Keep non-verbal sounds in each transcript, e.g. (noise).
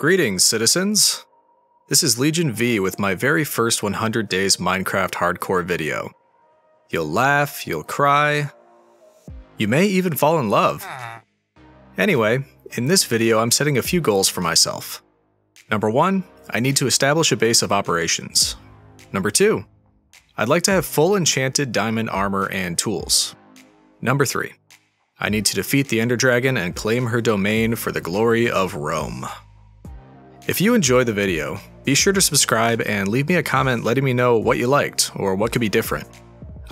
Greetings, citizens! This is Legion Vee with my very first 100 Days Minecraft Hardcore video. You'll laugh, you'll cry, you may even fall in love. Anyway, in this video I'm setting a few goals for myself. Number 1, I need to establish a base of operations. Number 2, I'd like to have full enchanted diamond armor and tools. Number 3, I need to defeat the Ender Dragon and claim her domain for the glory of Rome. If you enjoyed the video, be sure to subscribe and leave me a comment letting me know what you liked or what could be different.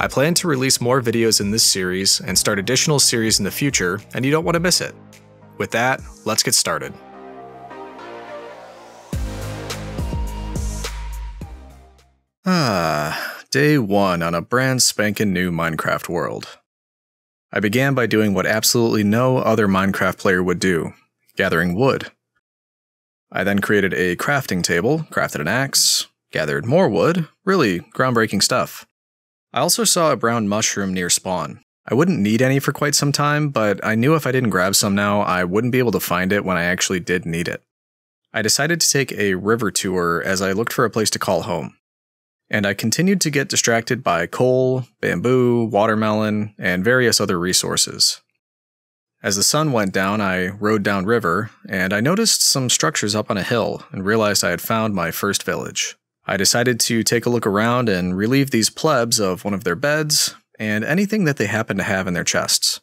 I plan to release more videos in this series and start additional series in the future, and you don't want to miss it. With that, let's get started. Ah, day one on a brand spanking new Minecraft world. I began by doing what absolutely no other Minecraft player would do gathering wood. I then created a crafting table, crafted an axe, gathered more wood, really groundbreaking stuff. I also saw a brown mushroom near spawn. I wouldn't need any for quite some time, but I knew if I didn't grab some now, I wouldn't be able to find it when I actually did need it. I decided to take a river tour as I looked for a place to call home. And I continued to get distracted by coal, bamboo, watermelon, and various other resources. As the sun went down, I rode downriver, and I noticed some structures up on a hill and realized I had found my first village. I decided to take a look around and relieve these plebs of one of their beds and anything that they happened to have in their chests.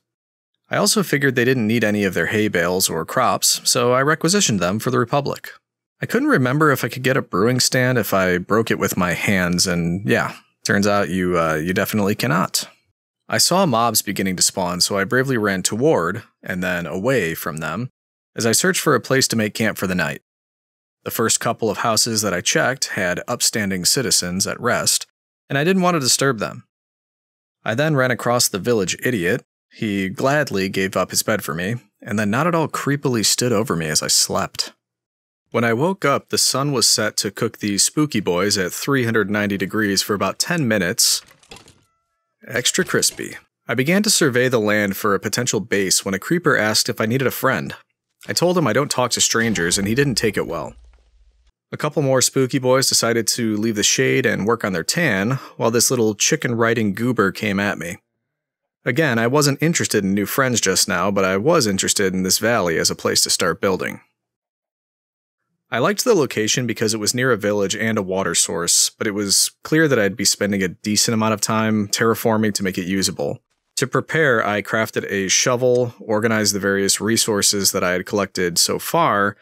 I also figured they didn't need any of their hay bales or crops, so I requisitioned them for the Republic. I couldn't remember if I could get a brewing stand if I broke it with my hands, and yeah, turns out you uh, you definitely cannot. I saw mobs beginning to spawn, so I bravely ran toward, and then away from them, as I searched for a place to make camp for the night. The first couple of houses that I checked had upstanding citizens at rest, and I didn't want to disturb them. I then ran across the village idiot. He gladly gave up his bed for me, and then not at all creepily stood over me as I slept. When I woke up, the sun was set to cook these spooky boys at 390 degrees for about 10 minutes, Extra crispy. I began to survey the land for a potential base when a creeper asked if I needed a friend. I told him I don't talk to strangers, and he didn't take it well. A couple more spooky boys decided to leave the shade and work on their tan, while this little chicken riding goober came at me. Again, I wasn't interested in new friends just now, but I was interested in this valley as a place to start building. I liked the location because it was near a village and a water source, but it was clear that I'd be spending a decent amount of time terraforming to make it usable. To prepare, I crafted a shovel, organized the various resources that I had collected so far,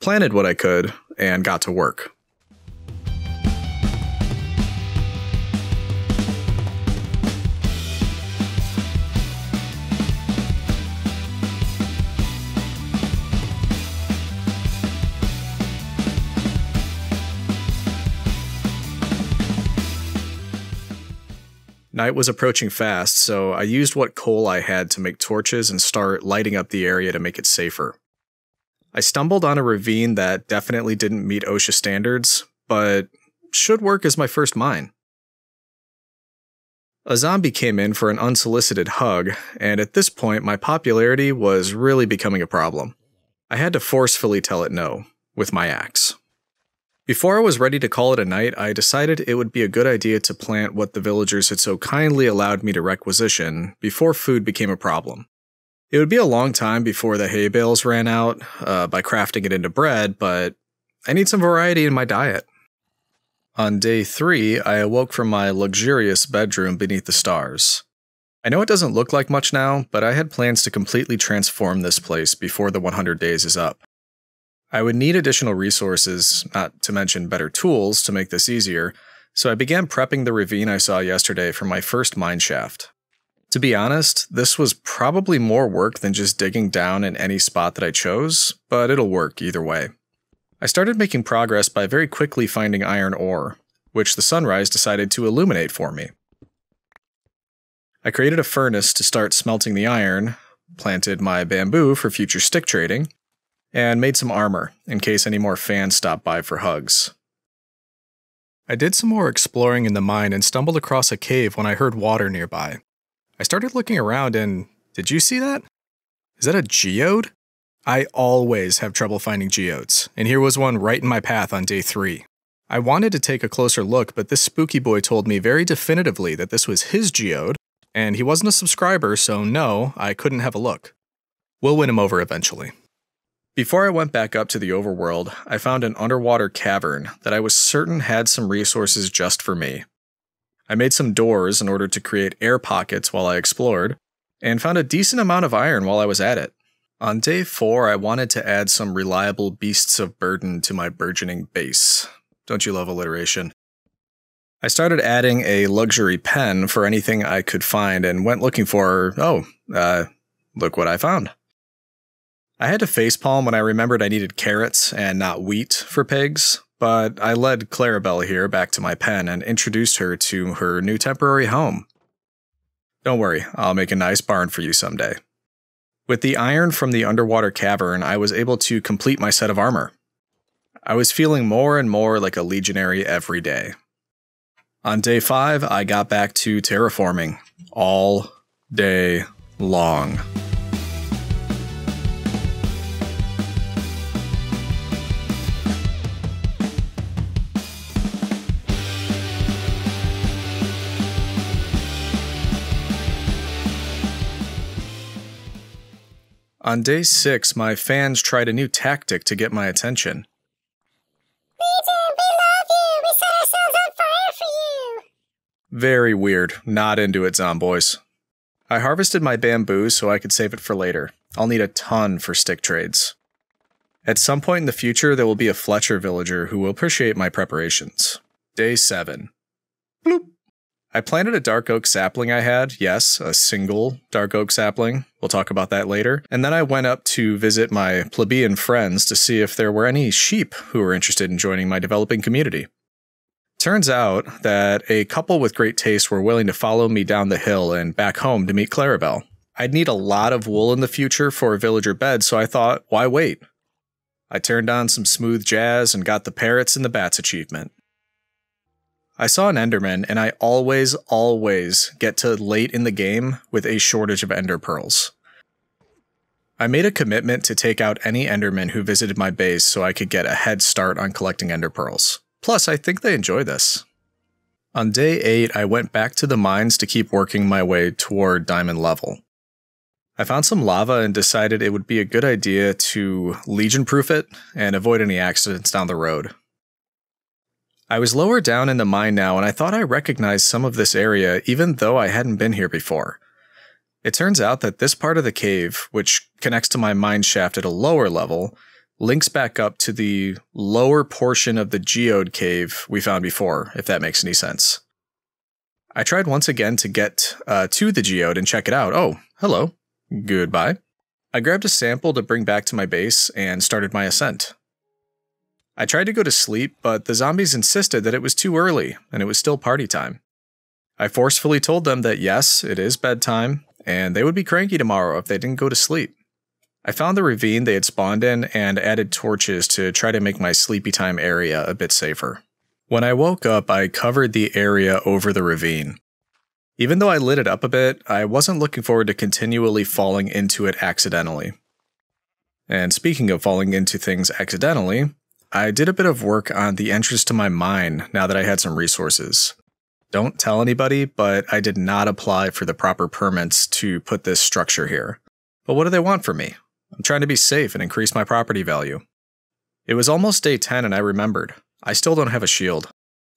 planted what I could, and got to work. Night was approaching fast, so I used what coal I had to make torches and start lighting up the area to make it safer. I stumbled on a ravine that definitely didn't meet OSHA standards, but should work as my first mine. A zombie came in for an unsolicited hug, and at this point my popularity was really becoming a problem. I had to forcefully tell it no, with my axe. Before I was ready to call it a night, I decided it would be a good idea to plant what the villagers had so kindly allowed me to requisition before food became a problem. It would be a long time before the hay bales ran out uh, by crafting it into bread, but I need some variety in my diet. On day three, I awoke from my luxurious bedroom beneath the stars. I know it doesn't look like much now, but I had plans to completely transform this place before the 100 days is up. I would need additional resources, not to mention better tools, to make this easier, so I began prepping the ravine I saw yesterday for my first mine shaft. To be honest, this was probably more work than just digging down in any spot that I chose, but it'll work either way. I started making progress by very quickly finding iron ore, which the sunrise decided to illuminate for me. I created a furnace to start smelting the iron, planted my bamboo for future stick trading, and made some armor in case any more fans stopped by for hugs. I did some more exploring in the mine and stumbled across a cave when I heard water nearby. I started looking around and did you see that? Is that a geode? I always have trouble finding geodes, and here was one right in my path on day 3. I wanted to take a closer look, but this spooky boy told me very definitively that this was his geode, and he wasn't a subscriber, so no, I couldn't have a look. We'll win him over eventually. Before I went back up to the overworld, I found an underwater cavern that I was certain had some resources just for me. I made some doors in order to create air pockets while I explored, and found a decent amount of iron while I was at it. On day 4, I wanted to add some reliable beasts of burden to my burgeoning base. Don't you love alliteration? I started adding a luxury pen for anything I could find and went looking for, oh, uh, look what I found. I had to facepalm when I remembered I needed carrots and not wheat for pigs, but I led Clarabelle here back to my pen and introduced her to her new temporary home. Don't worry, I'll make a nice barn for you someday. With the iron from the underwater cavern, I was able to complete my set of armor. I was feeling more and more like a legionary every day. On day 5, I got back to terraforming all day long. On day six, my fans tried a new tactic to get my attention. Legion, we love you! We set ourselves on fire for you! Very weird. Not into it, Zomboys. I harvested my bamboo so I could save it for later. I'll need a ton for stick trades. At some point in the future, there will be a Fletcher villager who will appreciate my preparations. Day 7. Bloop. I planted a dark oak sapling I had, yes, a single dark oak sapling. We'll talk about that later. And then I went up to visit my plebeian friends to see if there were any sheep who were interested in joining my developing community. Turns out that a couple with great taste were willing to follow me down the hill and back home to meet Clarabelle. I'd need a lot of wool in the future for a villager bed, so I thought, why wait? I turned on some smooth jazz and got the parrots and the bats achievement. I saw an Enderman, and I always, always get to late in the game with a shortage of Ender Pearls. I made a commitment to take out any Enderman who visited my base so I could get a head start on collecting Ender Pearls. Plus, I think they enjoy this. On day 8, I went back to the mines to keep working my way toward diamond level. I found some lava and decided it would be a good idea to legion proof it and avoid any accidents down the road. I was lower down in the mine now, and I thought I recognized some of this area even though I hadn't been here before. It turns out that this part of the cave, which connects to my mine shaft at a lower level, links back up to the lower portion of the geode cave we found before, if that makes any sense. I tried once again to get uh, to the geode and check it out. Oh, hello. Goodbye. I grabbed a sample to bring back to my base and started my ascent. I tried to go to sleep, but the zombies insisted that it was too early and it was still party time. I forcefully told them that yes, it is bedtime, and they would be cranky tomorrow if they didn't go to sleep. I found the ravine they had spawned in and added torches to try to make my sleepy time area a bit safer. When I woke up, I covered the area over the ravine. Even though I lit it up a bit, I wasn't looking forward to continually falling into it accidentally. And speaking of falling into things accidentally, I did a bit of work on the entrance to my mine now that I had some resources. Don't tell anybody, but I did not apply for the proper permits to put this structure here. But what do they want from me? I'm trying to be safe and increase my property value. It was almost day 10 and I remembered. I still don't have a shield.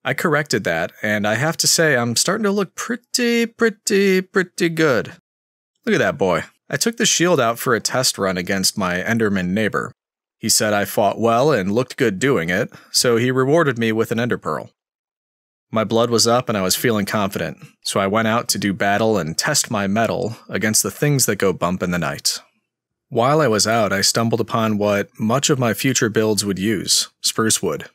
I corrected that, and I have to say I'm starting to look pretty, pretty, pretty good. Look at that boy. I took the shield out for a test run against my Enderman neighbor. He said I fought well and looked good doing it, so he rewarded me with an ender pearl. My blood was up and I was feeling confident, so I went out to do battle and test my mettle against the things that go bump in the night. While I was out, I stumbled upon what much of my future builds would use spruce wood.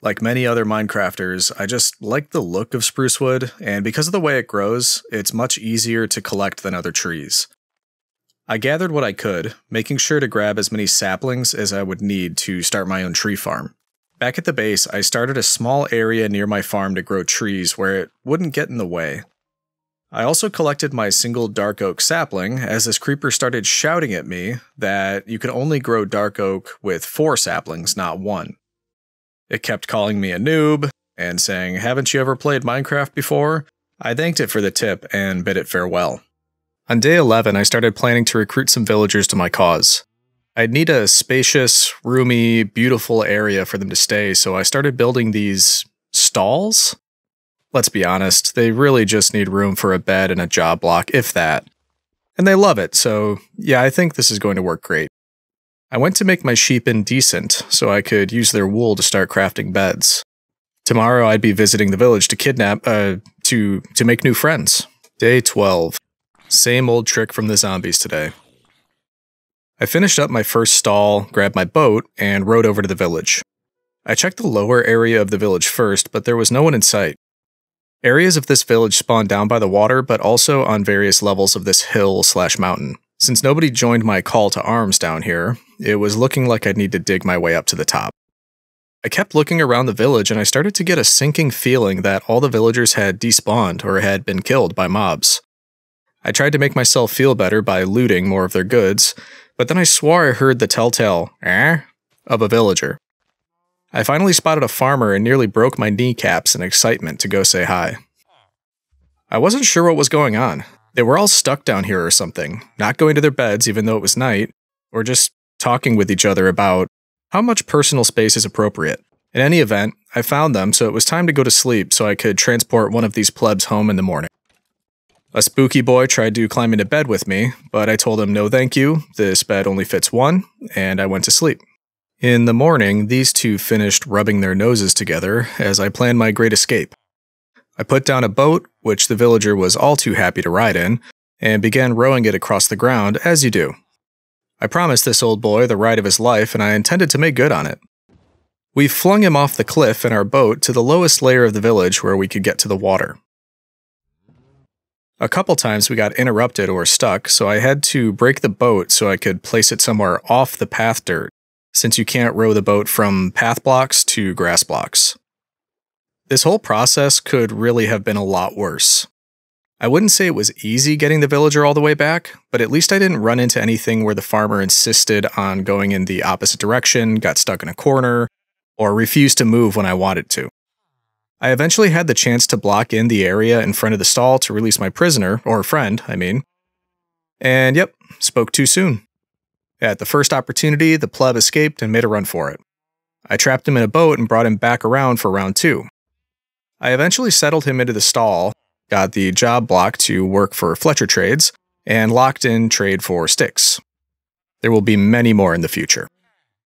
Like many other Minecrafters, I just like the look of spruce wood, and because of the way it grows, it's much easier to collect than other trees. I gathered what I could, making sure to grab as many saplings as I would need to start my own tree farm. Back at the base, I started a small area near my farm to grow trees where it wouldn't get in the way. I also collected my single dark oak sapling as this creeper started shouting at me that you can only grow dark oak with four saplings, not one. It kept calling me a noob and saying, Haven't you ever played Minecraft before? I thanked it for the tip and bid it farewell. On day 11, I started planning to recruit some villagers to my cause. I'd need a spacious, roomy, beautiful area for them to stay, so I started building these stalls? Let's be honest, they really just need room for a bed and a job block, if that. And they love it, so yeah, I think this is going to work great. I went to make my sheep indecent so I could use their wool to start crafting beds. Tomorrow I'd be visiting the village to kidnap, uh, to, to make new friends. Day 12. Same old trick from the zombies today. I finished up my first stall, grabbed my boat, and rode over to the village. I checked the lower area of the village first, but there was no one in sight. Areas of this village spawn down by the water, but also on various levels of this hill slash mountain. Since nobody joined my call to arms down here, it was looking like I'd need to dig my way up to the top. I kept looking around the village and I started to get a sinking feeling that all the villagers had despawned or had been killed by mobs. I tried to make myself feel better by looting more of their goods, but then I swore I heard the telltale eh of a villager. I finally spotted a farmer and nearly broke my kneecaps in excitement to go say hi. I wasn't sure what was going on. They were all stuck down here or something, not going to their beds even though it was night, or just talking with each other about how much personal space is appropriate. In any event, I found them, so it was time to go to sleep so I could transport one of these plebs home in the morning. A spooky boy tried to climb into bed with me, but I told him no thank you, this bed only fits one, and I went to sleep. In the morning, these two finished rubbing their noses together as I planned my great escape. I put down a boat, which the villager was all too happy to ride in, and began rowing it across the ground, as you do. I promised this old boy the ride of his life, and I intended to make good on it. We flung him off the cliff in our boat to the lowest layer of the village where we could get to the water. A couple times we got interrupted or stuck, so I had to break the boat so I could place it somewhere off the path dirt since you can't row the boat from path blocks to grass blocks. This whole process could really have been a lot worse. I wouldn't say it was easy getting the villager all the way back, but at least I didn't run into anything where the farmer insisted on going in the opposite direction, got stuck in a corner, or refused to move when I wanted to. I eventually had the chance to block in the area in front of the stall to release my prisoner, or friend, I mean. And yep, spoke too soon. At the first opportunity, the pleb escaped and made a run for it. I trapped him in a boat and brought him back around for round two. I eventually settled him into the stall, got the job block to work for Fletcher Trades, and locked in trade for sticks. There will be many more in the future.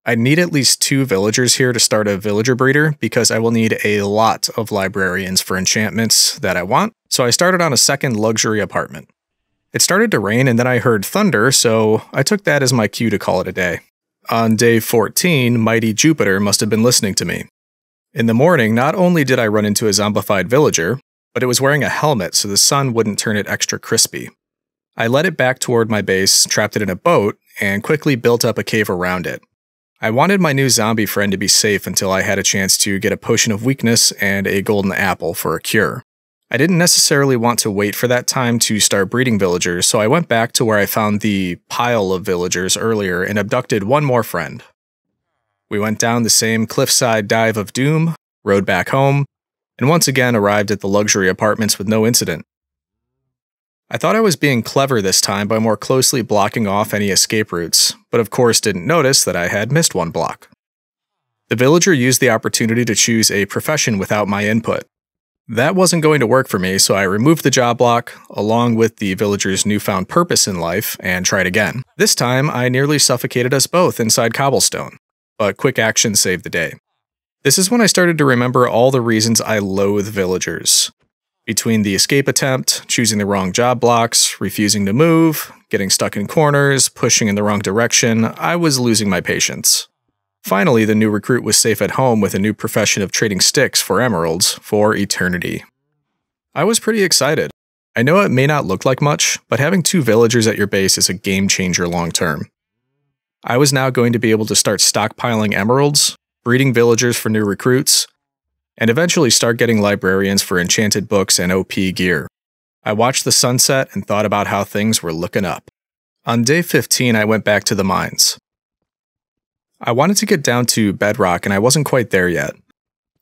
I need at least two villagers here to start a villager breeder because I will need a lot of librarians for enchantments that I want, so I started on a second luxury apartment. It started to rain and then I heard thunder, so I took that as my cue to call it a day. On day 14, mighty Jupiter must have been listening to me. In the morning, not only did I run into a zombified villager, but it was wearing a helmet so the sun wouldn't turn it extra crispy. I led it back toward my base, trapped it in a boat, and quickly built up a cave around it. I wanted my new zombie friend to be safe until I had a chance to get a potion of weakness and a golden apple for a cure. I didn't necessarily want to wait for that time to start breeding villagers, so I went back to where I found the pile of villagers earlier and abducted one more friend. We went down the same cliffside dive of doom, rode back home, and once again arrived at the luxury apartments with no incident. I thought I was being clever this time by more closely blocking off any escape routes, but of course didn't notice that I had missed one block. The villager used the opportunity to choose a profession without my input, that wasn't going to work for me, so I removed the job block, along with the villager's newfound purpose in life, and tried again. This time, I nearly suffocated us both inside cobblestone, but quick action saved the day. This is when I started to remember all the reasons I loathe villagers. Between the escape attempt, choosing the wrong job blocks, refusing to move, getting stuck in corners, pushing in the wrong direction, I was losing my patience. Finally, the new recruit was safe at home with a new profession of trading sticks for emeralds for eternity. I was pretty excited. I know it may not look like much, but having two villagers at your base is a game changer long term. I was now going to be able to start stockpiling emeralds, breeding villagers for new recruits, and eventually start getting librarians for enchanted books and OP gear. I watched the sunset and thought about how things were looking up. On day 15, I went back to the mines. I wanted to get down to bedrock, and I wasn't quite there yet.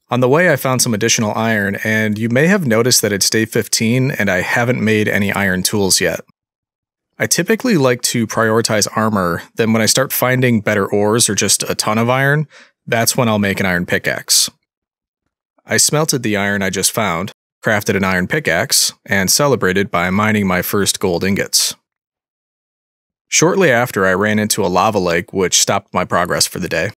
On the way, I found some additional iron, and you may have noticed that it's day 15 and I haven't made any iron tools yet. I typically like to prioritize armor, then when I start finding better ores or just a ton of iron, that's when I'll make an iron pickaxe. I smelted the iron I just found, crafted an iron pickaxe, and celebrated by mining my first gold ingots. Shortly after, I ran into a lava lake, which stopped my progress for the day.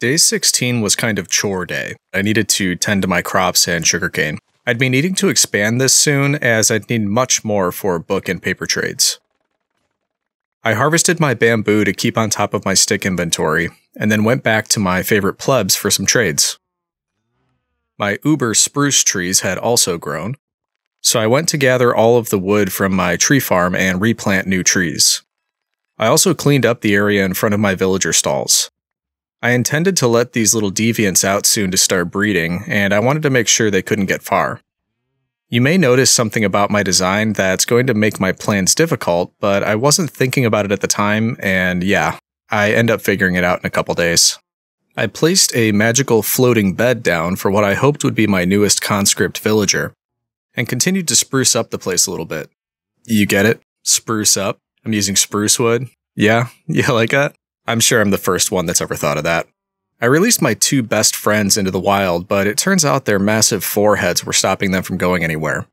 Day 16 was kind of chore day. I needed to tend to my crops and sugarcane. I'd be needing to expand this soon, as I'd need much more for book and paper trades. I harvested my bamboo to keep on top of my stick inventory, and then went back to my favorite plebs for some trades. My uber spruce trees had also grown, so I went to gather all of the wood from my tree farm and replant new trees. I also cleaned up the area in front of my villager stalls. I intended to let these little deviants out soon to start breeding, and I wanted to make sure they couldn't get far. You may notice something about my design that's going to make my plans difficult, but I wasn't thinking about it at the time, and yeah, I end up figuring it out in a couple days. I placed a magical floating bed down for what I hoped would be my newest conscript villager, and continued to spruce up the place a little bit. You get it? Spruce up. I'm using spruce wood. Yeah, (laughs) you like that? I'm sure I'm the first one that's ever thought of that. I released my two best friends into the wild, but it turns out their massive foreheads were stopping them from going anywhere.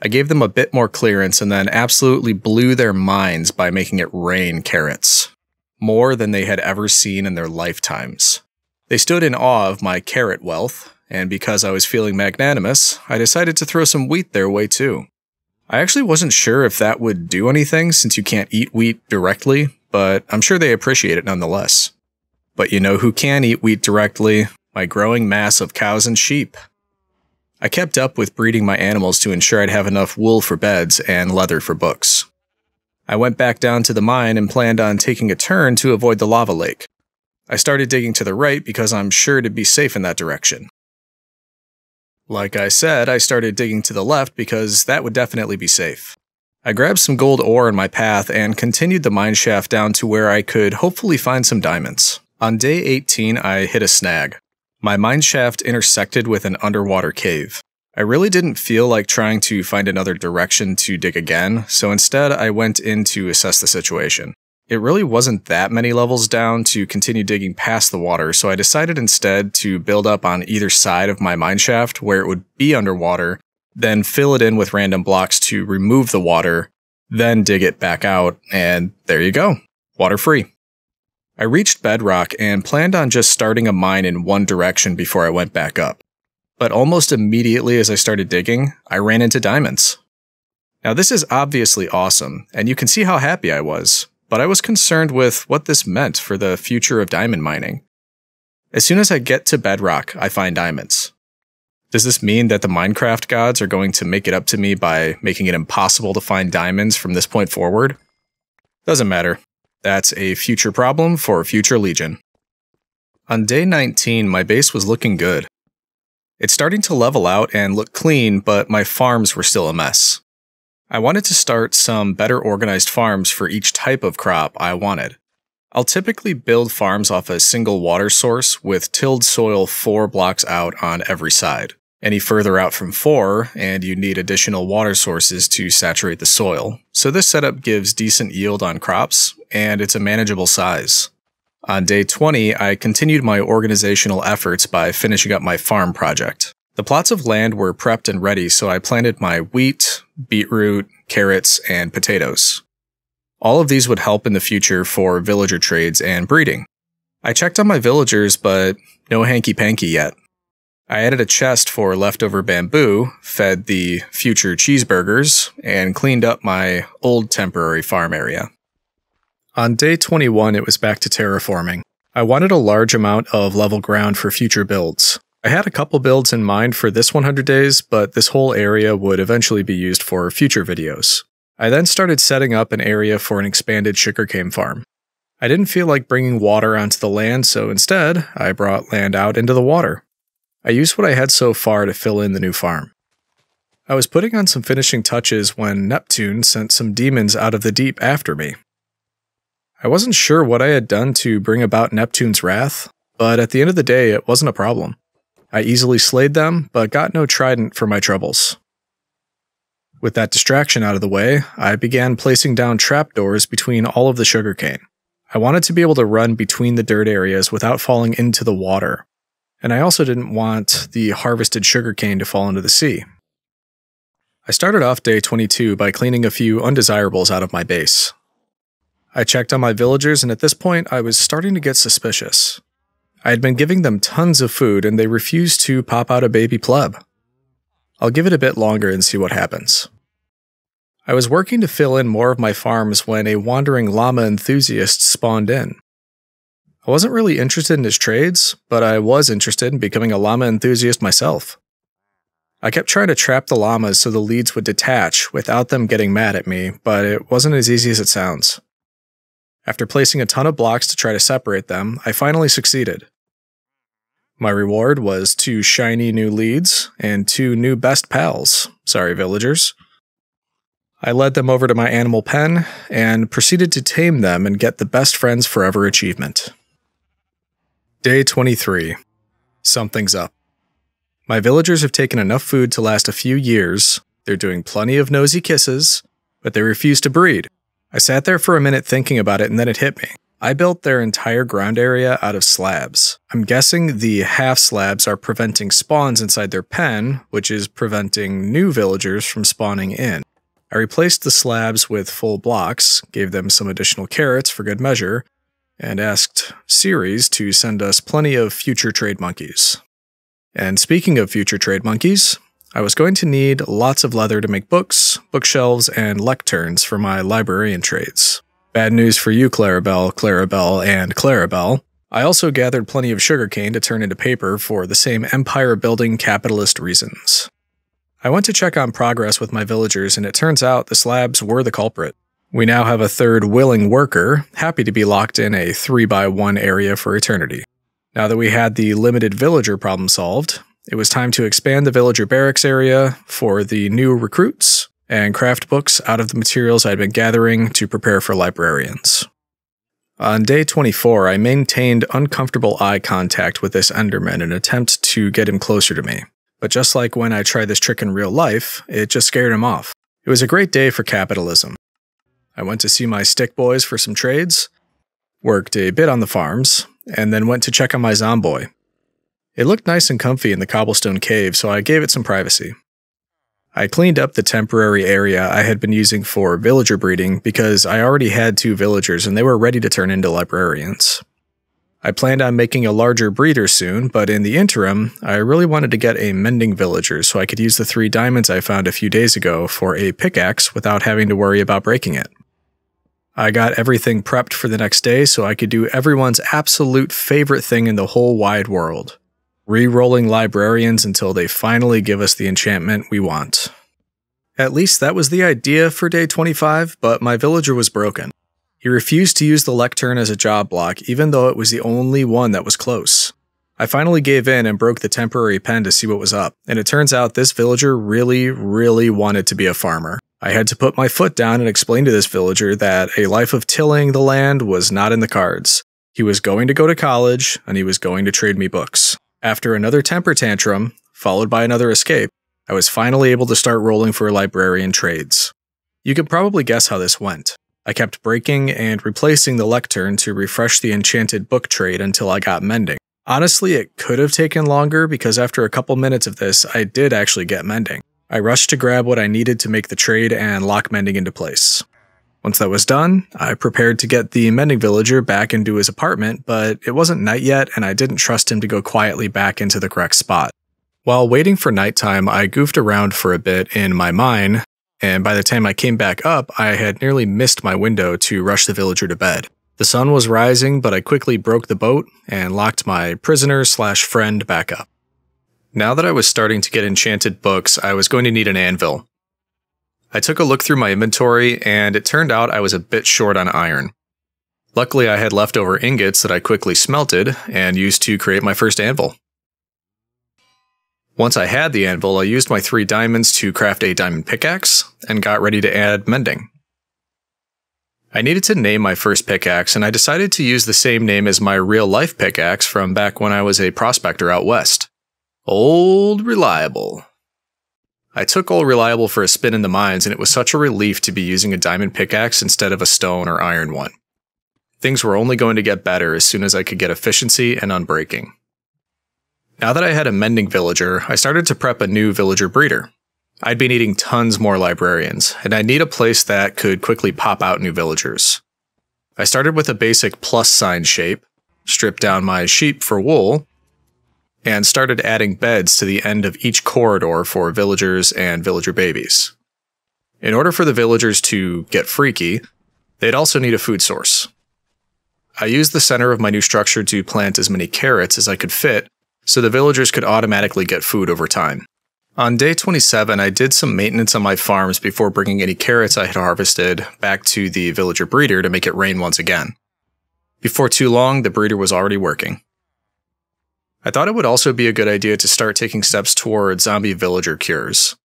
I gave them a bit more clearance and then absolutely blew their minds by making it rain carrots. More than they had ever seen in their lifetimes. They stood in awe of my carrot wealth, and because I was feeling magnanimous, I decided to throw some wheat their way too. I actually wasn't sure if that would do anything since you can't eat wheat directly, but I'm sure they appreciate it nonetheless. But you know who can eat wheat directly? My growing mass of cows and sheep. I kept up with breeding my animals to ensure I'd have enough wool for beds and leather for books. I went back down to the mine and planned on taking a turn to avoid the lava lake. I started digging to the right because I'm sure to be safe in that direction. Like I said, I started digging to the left because that would definitely be safe. I grabbed some gold ore in my path and continued the mine shaft down to where I could hopefully find some diamonds. On day 18, I hit a snag. My mine shaft intersected with an underwater cave. I really didn't feel like trying to find another direction to dig again, so instead I went in to assess the situation. It really wasn't that many levels down to continue digging past the water, so I decided instead to build up on either side of my mine shaft where it would be underwater, then fill it in with random blocks to remove the water, then dig it back out, and there you go. Water free. I reached bedrock and planned on just starting a mine in one direction before I went back up. But almost immediately as I started digging, I ran into diamonds. Now this is obviously awesome, and you can see how happy I was, but I was concerned with what this meant for the future of diamond mining. As soon as I get to bedrock, I find diamonds. Does this mean that the Minecraft gods are going to make it up to me by making it impossible to find diamonds from this point forward? Doesn't matter. That's a future problem for a future Legion. On day 19, my base was looking good. It's starting to level out and look clean, but my farms were still a mess. I wanted to start some better organized farms for each type of crop I wanted. I'll typically build farms off a single water source with tilled soil four blocks out on every side. Any further out from four, and you need additional water sources to saturate the soil. So this setup gives decent yield on crops, and it's a manageable size. On day 20, I continued my organizational efforts by finishing up my farm project. The plots of land were prepped and ready, so I planted my wheat, beetroot, carrots, and potatoes. All of these would help in the future for villager trades and breeding. I checked on my villagers, but no hanky panky yet. I added a chest for leftover bamboo, fed the future cheeseburgers, and cleaned up my old temporary farm area. On day 21, it was back to terraforming. I wanted a large amount of level ground for future builds. I had a couple builds in mind for this 100 days, but this whole area would eventually be used for future videos. I then started setting up an area for an expanded sugarcane farm. I didn't feel like bringing water onto the land, so instead, I brought land out into the water. I used what I had so far to fill in the new farm. I was putting on some finishing touches when Neptune sent some demons out of the deep after me. I wasn't sure what I had done to bring about Neptune's wrath, but at the end of the day, it wasn't a problem. I easily slayed them, but got no trident for my troubles. With that distraction out of the way, I began placing down trapdoors between all of the sugarcane. I wanted to be able to run between the dirt areas without falling into the water, and I also didn't want the harvested sugarcane to fall into the sea. I started off day 22 by cleaning a few undesirables out of my base. I checked on my villagers, and at this point, I was starting to get suspicious. I had been giving them tons of food, and they refused to pop out a baby pleb. I'll give it a bit longer and see what happens. I was working to fill in more of my farms when a wandering llama enthusiast spawned in. I wasn't really interested in his trades, but I was interested in becoming a llama enthusiast myself. I kept trying to trap the llamas so the leads would detach without them getting mad at me, but it wasn't as easy as it sounds. After placing a ton of blocks to try to separate them, I finally succeeded. My reward was two shiny new leads and two new best pals. Sorry, villagers. I led them over to my animal pen and proceeded to tame them and get the Best Friends Forever achievement. Day 23. Something's up. My villagers have taken enough food to last a few years, they're doing plenty of nosy kisses, but they refuse to breed. I sat there for a minute thinking about it and then it hit me. I built their entire ground area out of slabs. I'm guessing the half slabs are preventing spawns inside their pen, which is preventing new villagers from spawning in. I replaced the slabs with full blocks, gave them some additional carrots for good measure, and asked Ceres to send us plenty of future trade monkeys. And speaking of future trade monkeys, I was going to need lots of leather to make books, bookshelves, and lecterns for my librarian trades. Bad news for you, Clarabelle, Clarabelle, and Clarabelle. I also gathered plenty of sugarcane to turn into paper for the same empire building capitalist reasons. I went to check on progress with my villagers, and it turns out the slabs were the culprit. We now have a third willing worker, happy to be locked in a 3 by one area for eternity. Now that we had the limited villager problem solved, it was time to expand the villager barracks area for the new recruits and craft books out of the materials I'd been gathering to prepare for librarians. On day 24, I maintained uncomfortable eye contact with this Enderman in an attempt to get him closer to me. But just like when I tried this trick in real life, it just scared him off. It was a great day for capitalism. I went to see my stick boys for some trades, worked a bit on the farms, and then went to check on my zomboy. It looked nice and comfy in the cobblestone cave, so I gave it some privacy. I cleaned up the temporary area I had been using for villager breeding because I already had two villagers and they were ready to turn into librarians. I planned on making a larger breeder soon, but in the interim, I really wanted to get a mending villager so I could use the three diamonds I found a few days ago for a pickaxe without having to worry about breaking it. I got everything prepped for the next day so I could do everyone's absolute favorite thing in the whole wide world re rolling librarians until they finally give us the enchantment we want. At least that was the idea for day 25, but my villager was broken. He refused to use the lectern as a job block, even though it was the only one that was close. I finally gave in and broke the temporary pen to see what was up, and it turns out this villager really, really wanted to be a farmer. I had to put my foot down and explain to this villager that a life of tilling the land was not in the cards. He was going to go to college, and he was going to trade me books. After another temper tantrum, followed by another escape, I was finally able to start rolling for librarian trades. You can probably guess how this went. I kept breaking and replacing the lectern to refresh the enchanted book trade until I got mending. Honestly, it could have taken longer because after a couple minutes of this, I did actually get mending. I rushed to grab what I needed to make the trade and lock mending into place. Once that was done, I prepared to get the mending villager back into his apartment, but it wasn't night yet and I didn't trust him to go quietly back into the correct spot. While waiting for nighttime, I goofed around for a bit in my mine, and by the time I came back up, I had nearly missed my window to rush the villager to bed. The sun was rising, but I quickly broke the boat and locked my prisoner slash friend back up. Now that I was starting to get enchanted books, I was going to need an anvil. I took a look through my inventory, and it turned out I was a bit short on iron. Luckily, I had leftover ingots that I quickly smelted and used to create my first anvil. Once I had the anvil, I used my three diamonds to craft a diamond pickaxe and got ready to add mending. I needed to name my first pickaxe, and I decided to use the same name as my real life pickaxe from back when I was a prospector out west. Old Reliable. I took Old Reliable for a spin in the mines, and it was such a relief to be using a diamond pickaxe instead of a stone or iron one. Things were only going to get better as soon as I could get efficiency and unbreaking. Now that I had a mending villager, I started to prep a new villager breeder. I'd be needing tons more librarians, and I need a place that could quickly pop out new villagers. I started with a basic plus sign shape, stripped down my sheep for wool, and started adding beds to the end of each corridor for villagers and villager babies. In order for the villagers to get freaky, they'd also need a food source. I used the center of my new structure to plant as many carrots as I could fit, so the villagers could automatically get food over time. On day 27, I did some maintenance on my farms before bringing any carrots I had harvested back to the villager breeder to make it rain once again. Before too long, the breeder was already working. I thought it would also be a good idea to start taking steps toward zombie villager cures.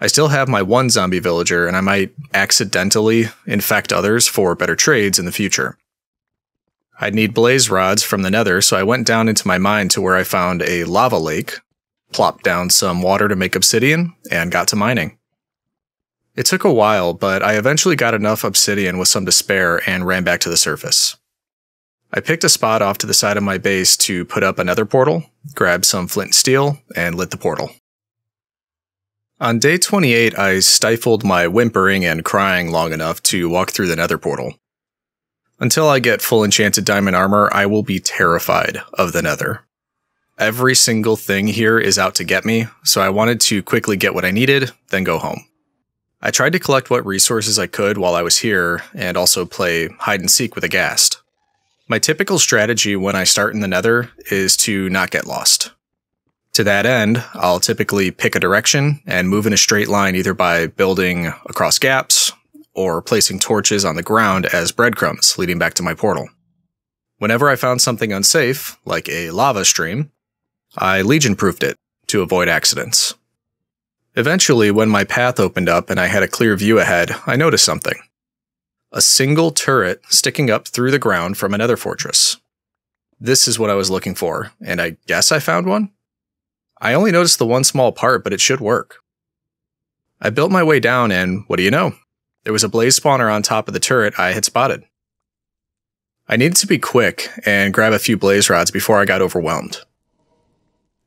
I still have my one zombie villager, and I might accidentally infect others for better trades in the future. I'd need blaze rods from the nether, so I went down into my mine to where I found a lava lake plopped down some water to make obsidian, and got to mining. It took a while, but I eventually got enough obsidian with some to spare and ran back to the surface. I picked a spot off to the side of my base to put up another portal, grabbed some flint and steel, and lit the portal. On day 28, I stifled my whimpering and crying long enough to walk through the nether portal. Until I get full enchanted diamond armor, I will be terrified of the nether. Every single thing here is out to get me, so I wanted to quickly get what I needed, then go home. I tried to collect what resources I could while I was here, and also play hide and seek with a ghast. My typical strategy when I start in the nether is to not get lost. To that end, I'll typically pick a direction and move in a straight line either by building across gaps or placing torches on the ground as breadcrumbs leading back to my portal. Whenever I found something unsafe, like a lava stream, I legion proofed it to avoid accidents. Eventually, when my path opened up and I had a clear view ahead, I noticed something. A single turret sticking up through the ground from another fortress. This is what I was looking for, and I guess I found one? I only noticed the one small part, but it should work. I built my way down, and what do you know? There was a blaze spawner on top of the turret I had spotted. I needed to be quick and grab a few blaze rods before I got overwhelmed.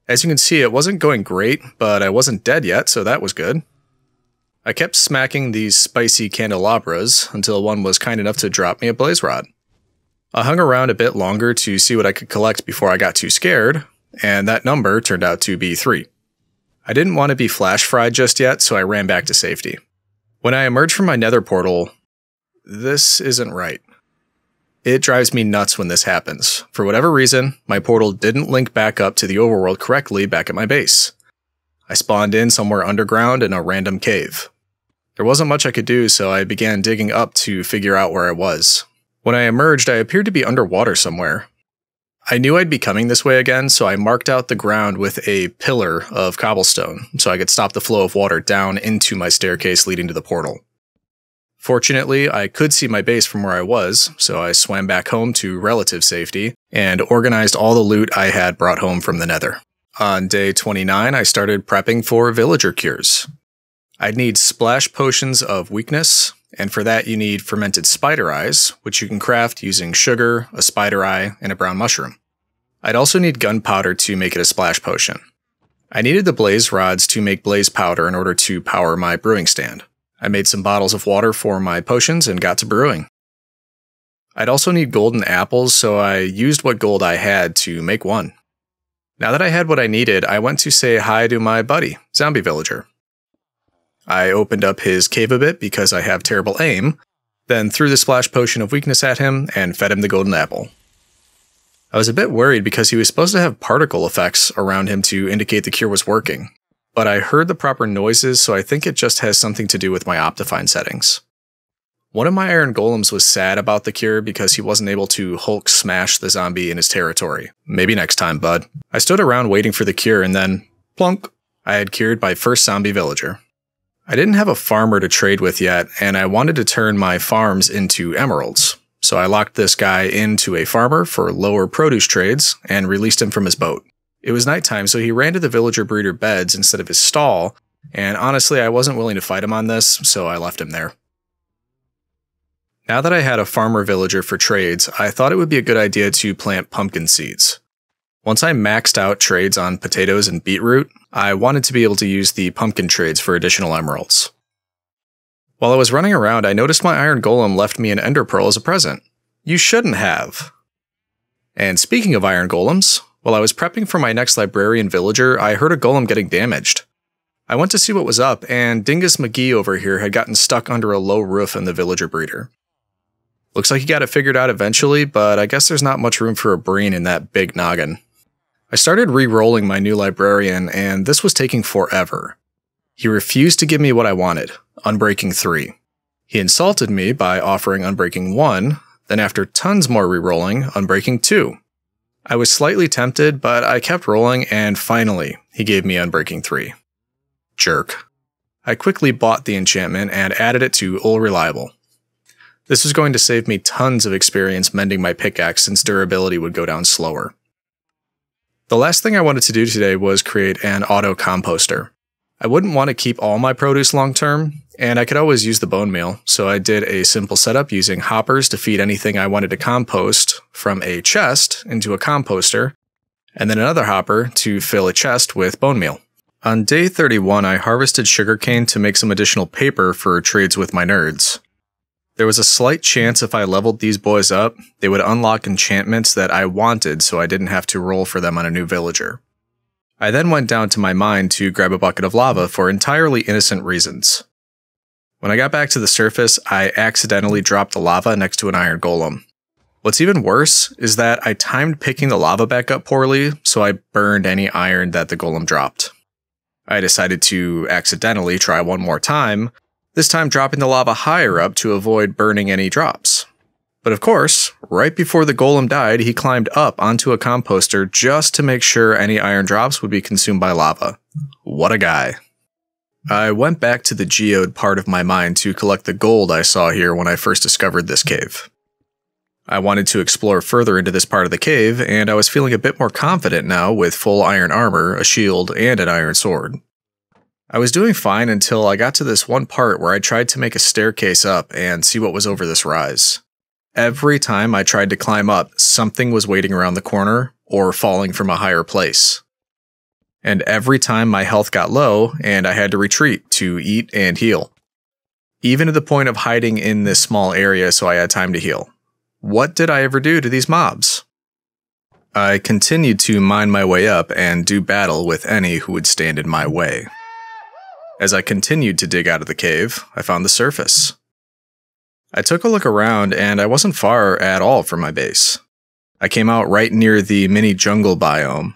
As you can see, it wasn't going great, but I wasn't dead yet, so that was good. I kept smacking these spicy candelabras until one was kind enough to drop me a blaze rod. I hung around a bit longer to see what I could collect before I got too scared, and that number turned out to be 3. I didn't want to be flash fried just yet, so I ran back to safety. When I emerged from my nether portal, this isn't right. It drives me nuts when this happens. For whatever reason, my portal didn't link back up to the overworld correctly back at my base. I spawned in somewhere underground in a random cave. There wasn't much I could do, so I began digging up to figure out where I was. When I emerged, I appeared to be underwater somewhere. I knew I'd be coming this way again, so I marked out the ground with a pillar of cobblestone so I could stop the flow of water down into my staircase leading to the portal. Fortunately, I could see my base from where I was, so I swam back home to relative safety and organized all the loot I had brought home from the nether. On day 29, I started prepping for villager cures. I'd need splash potions of weakness, and for that you need fermented spider eyes, which you can craft using sugar, a spider eye, and a brown mushroom. I'd also need gunpowder to make it a splash potion. I needed the blaze rods to make blaze powder in order to power my brewing stand. I made some bottles of water for my potions and got to brewing. I'd also need golden apples, so I used what gold I had to make one. Now that I had what I needed, I went to say hi to my buddy, Zombie Villager. I opened up his cave a bit because I have terrible aim, then threw the splash potion of weakness at him and fed him the golden apple. I was a bit worried because he was supposed to have particle effects around him to indicate the cure was working, but I heard the proper noises, so I think it just has something to do with my Optifine settings. One of my Iron Golems was sad about the cure because he wasn't able to Hulk smash the zombie in his territory. Maybe next time, bud. I stood around waiting for the cure and then, Plunk. I had cured my first zombie villager. I didn't have a farmer to trade with yet, and I wanted to turn my farms into emeralds. So I locked this guy into a farmer for lower produce trades and released him from his boat. It was nighttime, so he ran to the villager breeder beds instead of his stall, and honestly, I wasn't willing to fight him on this, so I left him there. Now that I had a farmer villager for trades, I thought it would be a good idea to plant pumpkin seeds. Once I maxed out trades on potatoes and beetroot, I wanted to be able to use the pumpkin trades for additional emeralds. While I was running around, I noticed my iron golem left me an ender pearl as a present. You shouldn't have. And speaking of iron golems, while I was prepping for my next librarian villager, I heard a golem getting damaged. I went to see what was up, and Dingus McGee over here had gotten stuck under a low roof in the villager breeder. Looks like he got it figured out eventually, but I guess there's not much room for a brain in that big noggin. I started re rolling my new librarian, and this was taking forever. He refused to give me what I wanted Unbreaking 3. He insulted me by offering Unbreaking 1, then, after tons more re rolling, Unbreaking 2. I was slightly tempted, but I kept rolling, and finally, he gave me Unbreaking 3. Jerk. I quickly bought the enchantment and added it to Old Reliable. This was going to save me tons of experience mending my pickaxe since durability would go down slower. The last thing I wanted to do today was create an auto composter. I wouldn't want to keep all my produce long term, and I could always use the bone meal, so I did a simple setup using hoppers to feed anything I wanted to compost from a chest into a composter, and then another hopper to fill a chest with bone meal. On day 31, I harvested sugarcane to make some additional paper for trades with my nerds. There was a slight chance if I leveled these boys up, they would unlock enchantments that I wanted so I didn't have to roll for them on a new villager. I then went down to my mine to grab a bucket of lava for entirely innocent reasons. When I got back to the surface, I accidentally dropped the lava next to an iron golem. What's even worse is that I timed picking the lava back up poorly, so I burned any iron that the golem dropped. I decided to accidentally try one more time, this time dropping the lava higher up to avoid burning any drops. But of course, right before the golem died, he climbed up onto a composter just to make sure any iron drops would be consumed by lava. What a guy. I went back to the geode part of my mind to collect the gold I saw here when I first discovered this cave. I wanted to explore further into this part of the cave, and I was feeling a bit more confident now with full iron armor, a shield, and an iron sword. I was doing fine until I got to this one part where I tried to make a staircase up and see what was over this rise. Every time I tried to climb up, something was waiting around the corner or falling from a higher place. And every time my health got low and I had to retreat to eat and heal. Even to the point of hiding in this small area so I had time to heal. What did I ever do to these mobs? I continued to mine my way up and do battle with any who would stand in my way. As I continued to dig out of the cave, I found the surface. I took a look around and I wasn't far at all from my base. I came out right near the mini jungle biome.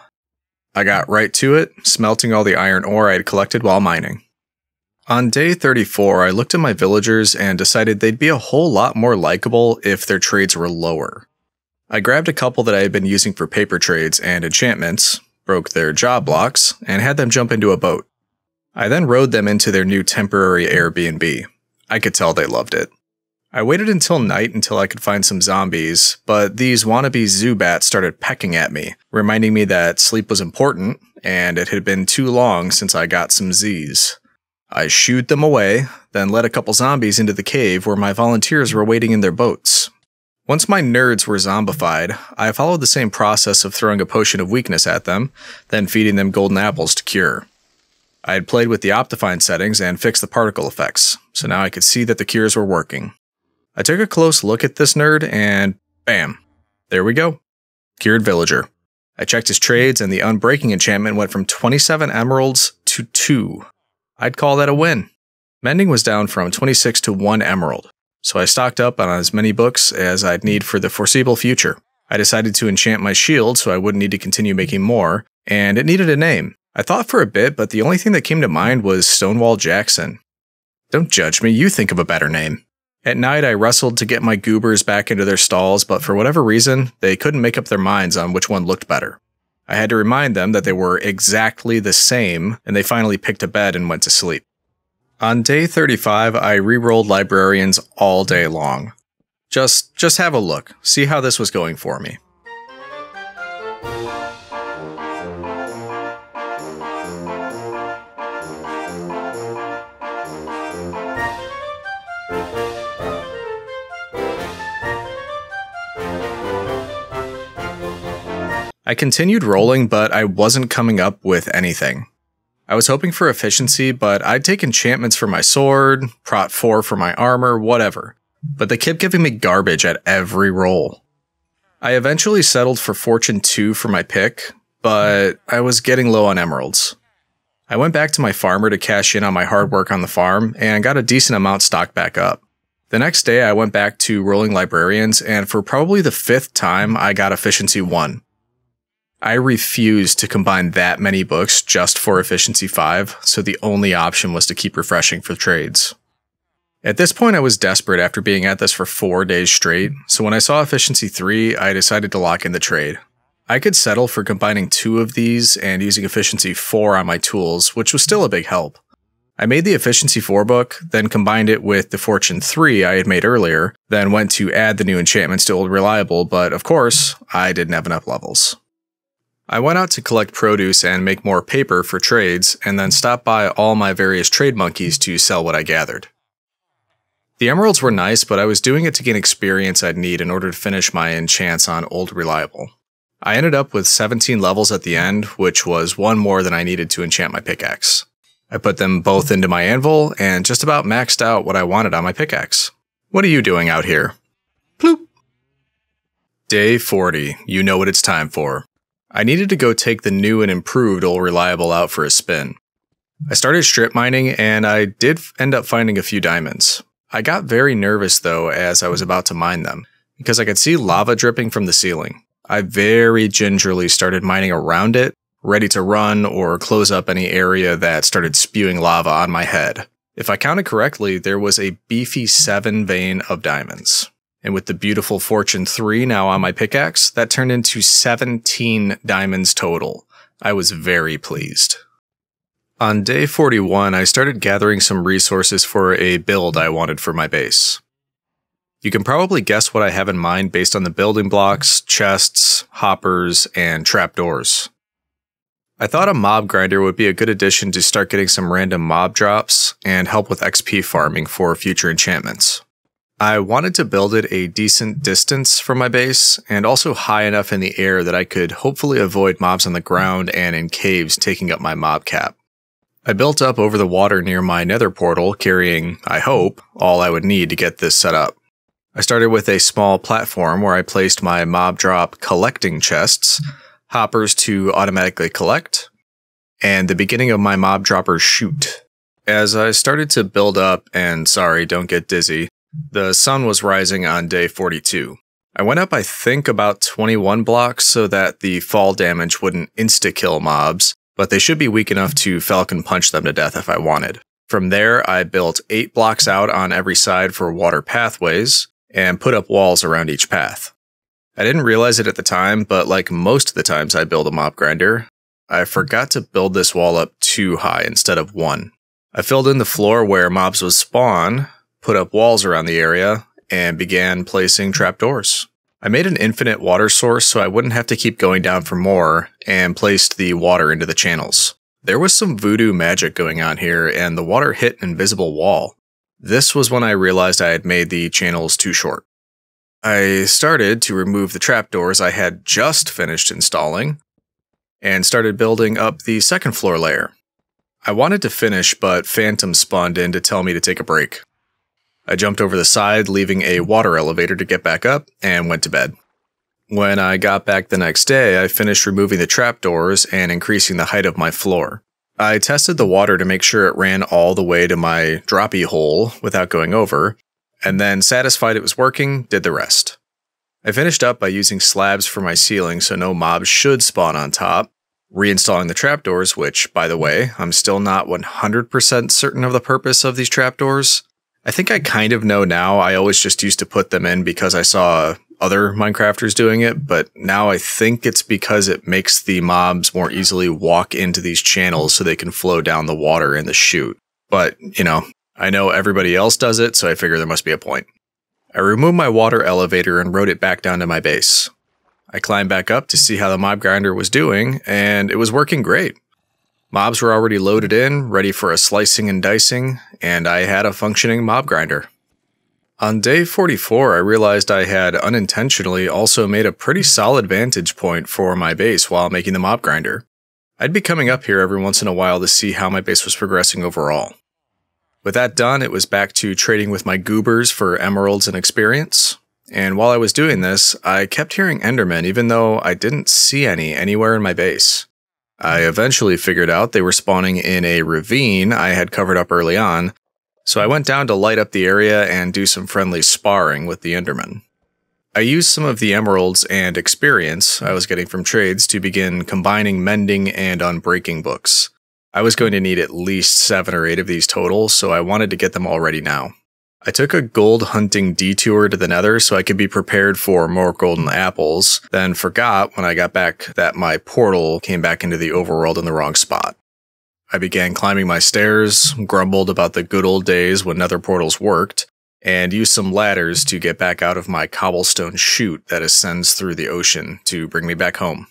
I got right to it, smelting all the iron ore I had collected while mining. On day 34, I looked at my villagers and decided they'd be a whole lot more likable if their trades were lower. I grabbed a couple that I had been using for paper trades and enchantments, broke their job blocks, and had them jump into a boat. I then rode them into their new temporary Airbnb. I could tell they loved it. I waited until night until I could find some zombies, but these wannabe Zubats started pecking at me, reminding me that sleep was important, and it had been too long since I got some Z's. I shooed them away, then led a couple zombies into the cave where my volunteers were waiting in their boats. Once my nerds were zombified, I followed the same process of throwing a potion of weakness at them, then feeding them golden apples to cure. I had played with the Optifine settings and fixed the particle effects, so now I could see that the cures were working. I took a close look at this nerd and bam, there we go. Cured Villager. I checked his trades and the Unbreaking enchantment went from 27 emeralds to 2. I'd call that a win. Mending was down from 26 to 1 emerald, so I stocked up on as many books as I'd need for the foreseeable future. I decided to enchant my shield so I wouldn't need to continue making more, and it needed a name. I thought for a bit, but the only thing that came to mind was Stonewall Jackson. Don't judge me, you think of a better name. At night, I wrestled to get my goobers back into their stalls, but for whatever reason, they couldn't make up their minds on which one looked better. I had to remind them that they were exactly the same, and they finally picked a bed and went to sleep. On day 35, I re-rolled librarians all day long. Just just have a look, see how this was going for me. I continued rolling, but I wasn't coming up with anything. I was hoping for efficiency, but I'd take enchantments for my sword, prot 4 for my armor, whatever. But they kept giving me garbage at every roll. I eventually settled for Fortune 2 for my pick, but I was getting low on emeralds. I went back to my farmer to cash in on my hard work on the farm and got a decent amount stocked back up. The next day, I went back to rolling librarians, and for probably the fifth time, I got efficiency 1. I refused to combine that many books just for efficiency 5, so the only option was to keep refreshing for trades. At this point, I was desperate after being at this for four days straight, so when I saw efficiency 3, I decided to lock in the trade. I could settle for combining two of these and using efficiency 4 on my tools, which was still a big help. I made the efficiency 4 book, then combined it with the fortune 3 I had made earlier, then went to add the new enchantments to Old Reliable, but of course, I didn't have enough levels. I went out to collect produce and make more paper for trades, and then stopped by all my various trade monkeys to sell what I gathered. The emeralds were nice, but I was doing it to gain experience I'd need in order to finish my enchants on Old Reliable. I ended up with 17 levels at the end, which was one more than I needed to enchant my pickaxe. I put them both into my anvil and just about maxed out what I wanted on my pickaxe. What are you doing out here? Ploop! Day 40. You know what it's time for. I needed to go take the new and improved Old Reliable out for a spin. I started strip mining and I did end up finding a few diamonds. I got very nervous though as I was about to mine them because I could see lava dripping from the ceiling. I very gingerly started mining around it, ready to run or close up any area that started spewing lava on my head. If I counted correctly, there was a beefy 7 vein of diamonds. And with the beautiful Fortune 3 now on my pickaxe, that turned into 17 diamonds total. I was very pleased. On day 41, I started gathering some resources for a build I wanted for my base. You can probably guess what I have in mind based on the building blocks, chests, hoppers, and trapdoors. I thought a mob grinder would be a good addition to start getting some random mob drops and help with XP farming for future enchantments. I wanted to build it a decent distance from my base and also high enough in the air that I could hopefully avoid mobs on the ground and in caves taking up my mob cap. I built up over the water near my nether portal, carrying, I hope, all I would need to get this set up. I started with a small platform where I placed my mob drop collecting chests, hoppers to automatically collect, and the beginning of my mob dropper chute. As I started to build up, and sorry, don't get dizzy, the sun was rising on day 42. I went up, I think, about 21 blocks so that the fall damage wouldn't insta kill mobs, but they should be weak enough to Falcon punch them to death if I wanted. From there, I built 8 blocks out on every side for water pathways and put up walls around each path. I didn't realize it at the time, but like most of the times I build a mob grinder, I forgot to build this wall up too high instead of one. I filled in the floor where mobs would spawn, put up walls around the area, and began placing trapdoors. I made an infinite water source so I wouldn't have to keep going down for more, and placed the water into the channels. There was some voodoo magic going on here, and the water hit an invisible wall. This was when I realized I had made the channels too short. I started to remove the trapdoors I had just finished installing, and started building up the second floor layer. I wanted to finish, but Phantom spawned in to tell me to take a break. I jumped over the side, leaving a water elevator to get back up, and went to bed. When I got back the next day, I finished removing the trapdoors and increasing the height of my floor. I tested the water to make sure it ran all the way to my droppy hole without going over, and then satisfied it was working, did the rest. I finished up by using slabs for my ceiling so no mobs should spawn on top, reinstalling the trapdoors, which, by the way, I'm still not 100% certain of the purpose of these trapdoors. I think I kind of know now. I always just used to put them in because I saw other Minecrafters doing it, but now I think it's because it makes the mobs more easily walk into these channels so they can flow down the water in the chute. But, you know, I know everybody else does it, so I figure there must be a point. I removed my water elevator and rode it back down to my base. I climbed back up to see how the mob grinder was doing, and it was working great. Mobs were already loaded in, ready for a slicing and dicing, and I had a functioning mob grinder. On day 44, I realized I had unintentionally also made a pretty solid vantage point for my base while making the mob grinder. I'd be coming up here every once in a while to see how my base was progressing overall. With that done, it was back to trading with my goobers for emeralds and experience. And while I was doing this, I kept hearing Endermen even though I didn't see any anywhere in my base. I eventually figured out they were spawning in a ravine I had covered up early on, so I went down to light up the area and do some friendly sparring with the Enderman. I used some of the emeralds and experience I was getting from trades to begin combining mending and unbreaking books. I was going to need at least seven or eight of these total, so I wanted to get them all ready now. I took a gold hunting detour to the nether so I could be prepared for more golden apples, then forgot when I got back that my portal came back into the overworld in the wrong spot. I began climbing my stairs, grumbled about the good old days when nether portals worked, and used some ladders to get back out of my cobblestone chute that ascends through the ocean to bring me back home.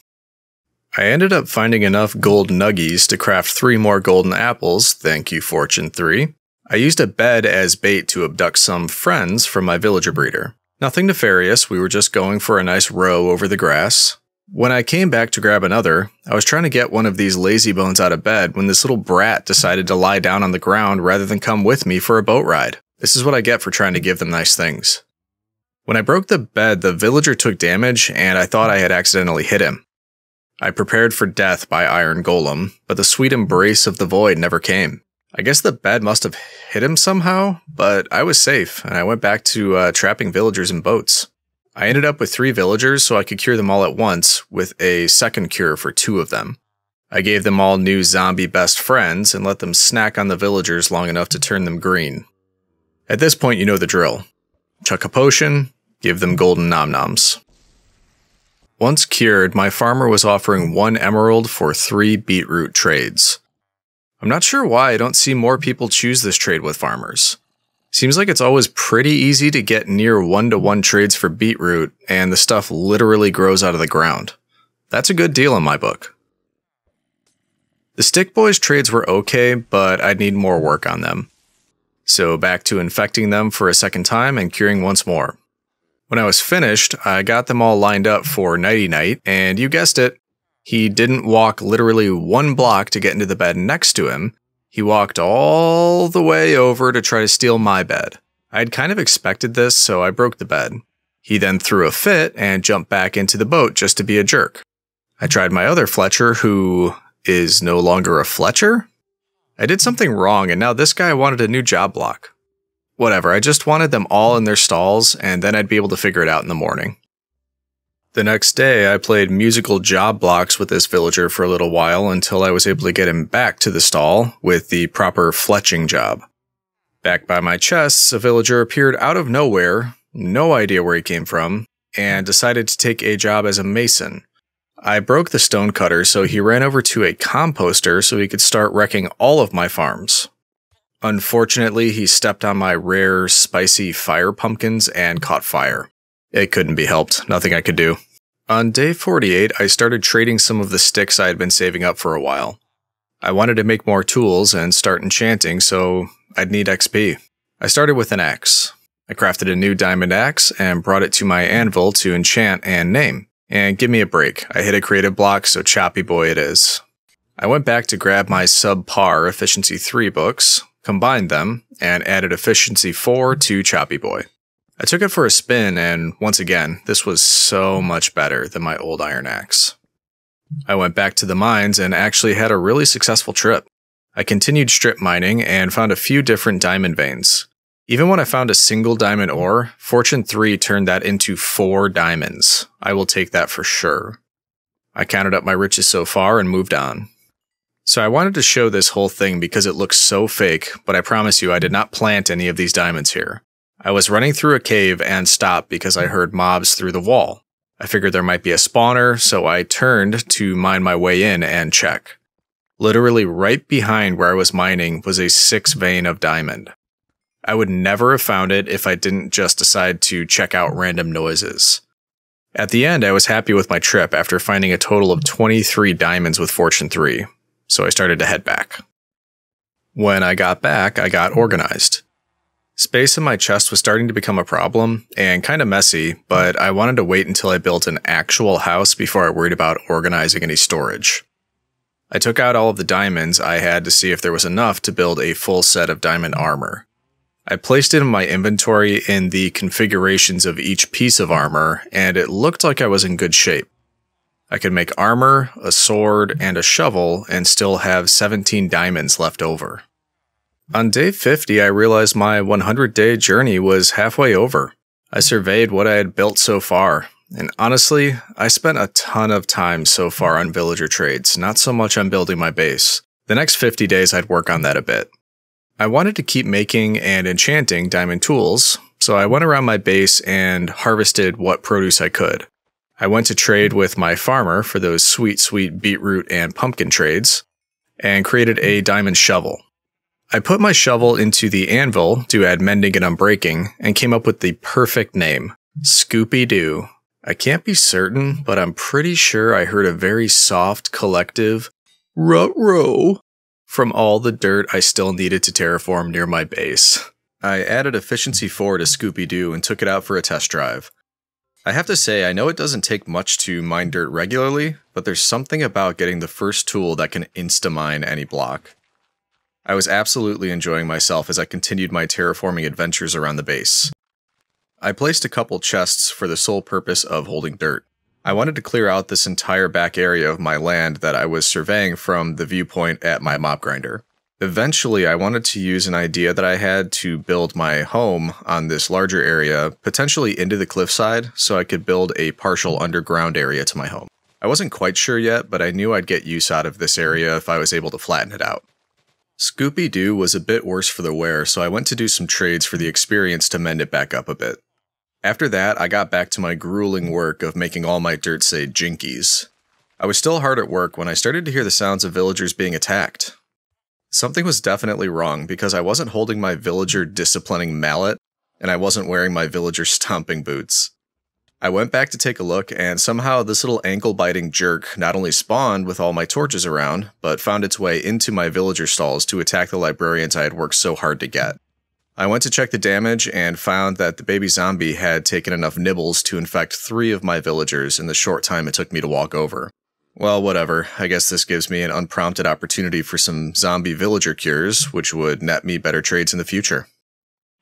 I ended up finding enough gold nuggies to craft three more golden apples, thank you Fortune 3. I used a bed as bait to abduct some friends from my villager breeder. Nothing nefarious, we were just going for a nice row over the grass. When I came back to grab another, I was trying to get one of these lazy bones out of bed when this little brat decided to lie down on the ground rather than come with me for a boat ride. This is what I get for trying to give them nice things. When I broke the bed, the villager took damage and I thought I had accidentally hit him. I prepared for death by Iron Golem, but the sweet embrace of the void never came. I guess the bed must have hit him somehow, but I was safe and I went back to uh, trapping villagers in boats. I ended up with three villagers so I could cure them all at once, with a second cure for two of them. I gave them all new zombie best friends and let them snack on the villagers long enough to turn them green. At this point, you know the drill. Chuck a potion, give them golden nom noms. Once cured, my farmer was offering one emerald for three beetroot trades. I'm not sure why I don't see more people choose this trade with farmers. Seems like it's always pretty easy to get near one to one trades for beetroot, and the stuff literally grows out of the ground. That's a good deal in my book. The Stick Boys trades were okay, but I'd need more work on them. So back to infecting them for a second time and curing once more. When I was finished, I got them all lined up for Nighty Night, and you guessed it, he didn't walk literally one block to get into the bed next to him. He walked all the way over to try to steal my bed. I'd kind of expected this, so I broke the bed. He then threw a fit and jumped back into the boat just to be a jerk. I tried my other Fletcher, who is no longer a Fletcher. I did something wrong, and now this guy wanted a new job block. Whatever, I just wanted them all in their stalls, and then I'd be able to figure it out in the morning. The next day, I played musical job blocks with this villager for a little while until I was able to get him back to the stall with the proper fletching job. Back by my chests, a villager appeared out of nowhere, no idea where he came from, and decided to take a job as a mason. I broke the stone cutter, so he ran over to a composter so he could start wrecking all of my farms. Unfortunately, he stepped on my rare, spicy fire pumpkins and caught fire. It couldn't be helped. Nothing I could do. On day 48, I started trading some of the sticks I had been saving up for a while. I wanted to make more tools and start enchanting, so I'd need XP. I started with an axe. I crafted a new diamond axe and brought it to my anvil to enchant and name. And give me a break. I hit a creative block, so choppy boy it is. I went back to grab my subpar efficiency 3 books, combined them, and added efficiency 4 to choppy boy. I took it for a spin, and once again, this was so much better than my old iron axe. I went back to the mines and actually had a really successful trip. I continued strip mining and found a few different diamond veins. Even when I found a single diamond ore, Fortune 3 turned that into four diamonds. I will take that for sure. I counted up my riches so far and moved on. So I wanted to show this whole thing because it looks so fake, but I promise you I did not plant any of these diamonds here. I was running through a cave and stopped because I heard mobs through the wall. I figured there might be a spawner, so I turned to mine my way in and check. Literally right behind where I was mining was a six vein of diamond. I would never have found it if I didn't just decide to check out random noises. At the end, I was happy with my trip after finding a total of 23 diamonds with Fortune 3, so I started to head back. When I got back, I got organized. Space in my chest was starting to become a problem and kind of messy, but I wanted to wait until I built an actual house before I worried about organizing any storage. I took out all of the diamonds I had to see if there was enough to build a full set of diamond armor. I placed it in my inventory in the configurations of each piece of armor, and it looked like I was in good shape. I could make armor, a sword, and a shovel, and still have 17 diamonds left over. On day 50, I realized my 100 day journey was halfway over. I surveyed what I had built so far, and honestly, I spent a ton of time so far on villager trades, not so much on building my base. The next 50 days, I'd work on that a bit. I wanted to keep making and enchanting diamond tools, so I went around my base and harvested what produce I could. I went to trade with my farmer for those sweet, sweet beetroot and pumpkin trades, and created a diamond shovel. I put my shovel into the anvil to add mending and unbreaking and came up with the perfect name Scoopy Doo. I can't be certain, but I'm pretty sure I heard a very soft, collective rut from all the dirt I still needed to terraform near my base. I added Efficiency 4 to Scoopy Doo and took it out for a test drive. I have to say, I know it doesn't take much to mine dirt regularly, but there's something about getting the first tool that can insta mine any block. I was absolutely enjoying myself as I continued my terraforming adventures around the base. I placed a couple chests for the sole purpose of holding dirt. I wanted to clear out this entire back area of my land that I was surveying from the viewpoint at my mob grinder. Eventually, I wanted to use an idea that I had to build my home on this larger area, potentially into the cliffside, so I could build a partial underground area to my home. I wasn't quite sure yet, but I knew I'd get use out of this area if I was able to flatten it out. Scoopy Doo was a bit worse for the wear, so I went to do some trades for the experience to mend it back up a bit. After that, I got back to my grueling work of making all my dirt say jinkies. I was still hard at work when I started to hear the sounds of villagers being attacked. Something was definitely wrong because I wasn't holding my villager disciplining mallet, and I wasn't wearing my villager stomping boots. I went back to take a look, and somehow this little ankle biting jerk not only spawned with all my torches around, but found its way into my villager stalls to attack the librarians I had worked so hard to get. I went to check the damage and found that the baby zombie had taken enough nibbles to infect three of my villagers in the short time it took me to walk over. Well, whatever. I guess this gives me an unprompted opportunity for some zombie villager cures, which would net me better trades in the future.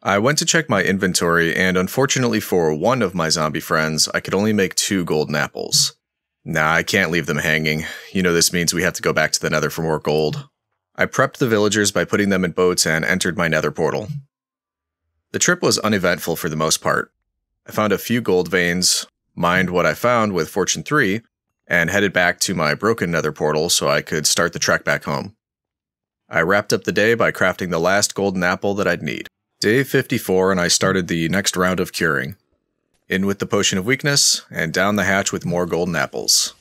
I went to check my inventory, and unfortunately for one of my zombie friends, I could only make two golden apples. Nah, I can't leave them hanging. You know this means we have to go back to the nether for more gold. I prepped the villagers by putting them in boats and entered my nether portal. The trip was uneventful for the most part. I found a few gold veins, mined what I found with Fortune 3, and headed back to my broken nether portal so I could start the trek back home. I wrapped up the day by crafting the last golden apple that I'd need. Day 54, and I started the next round of curing. In with the potion of weakness, and down the hatch with more golden apples.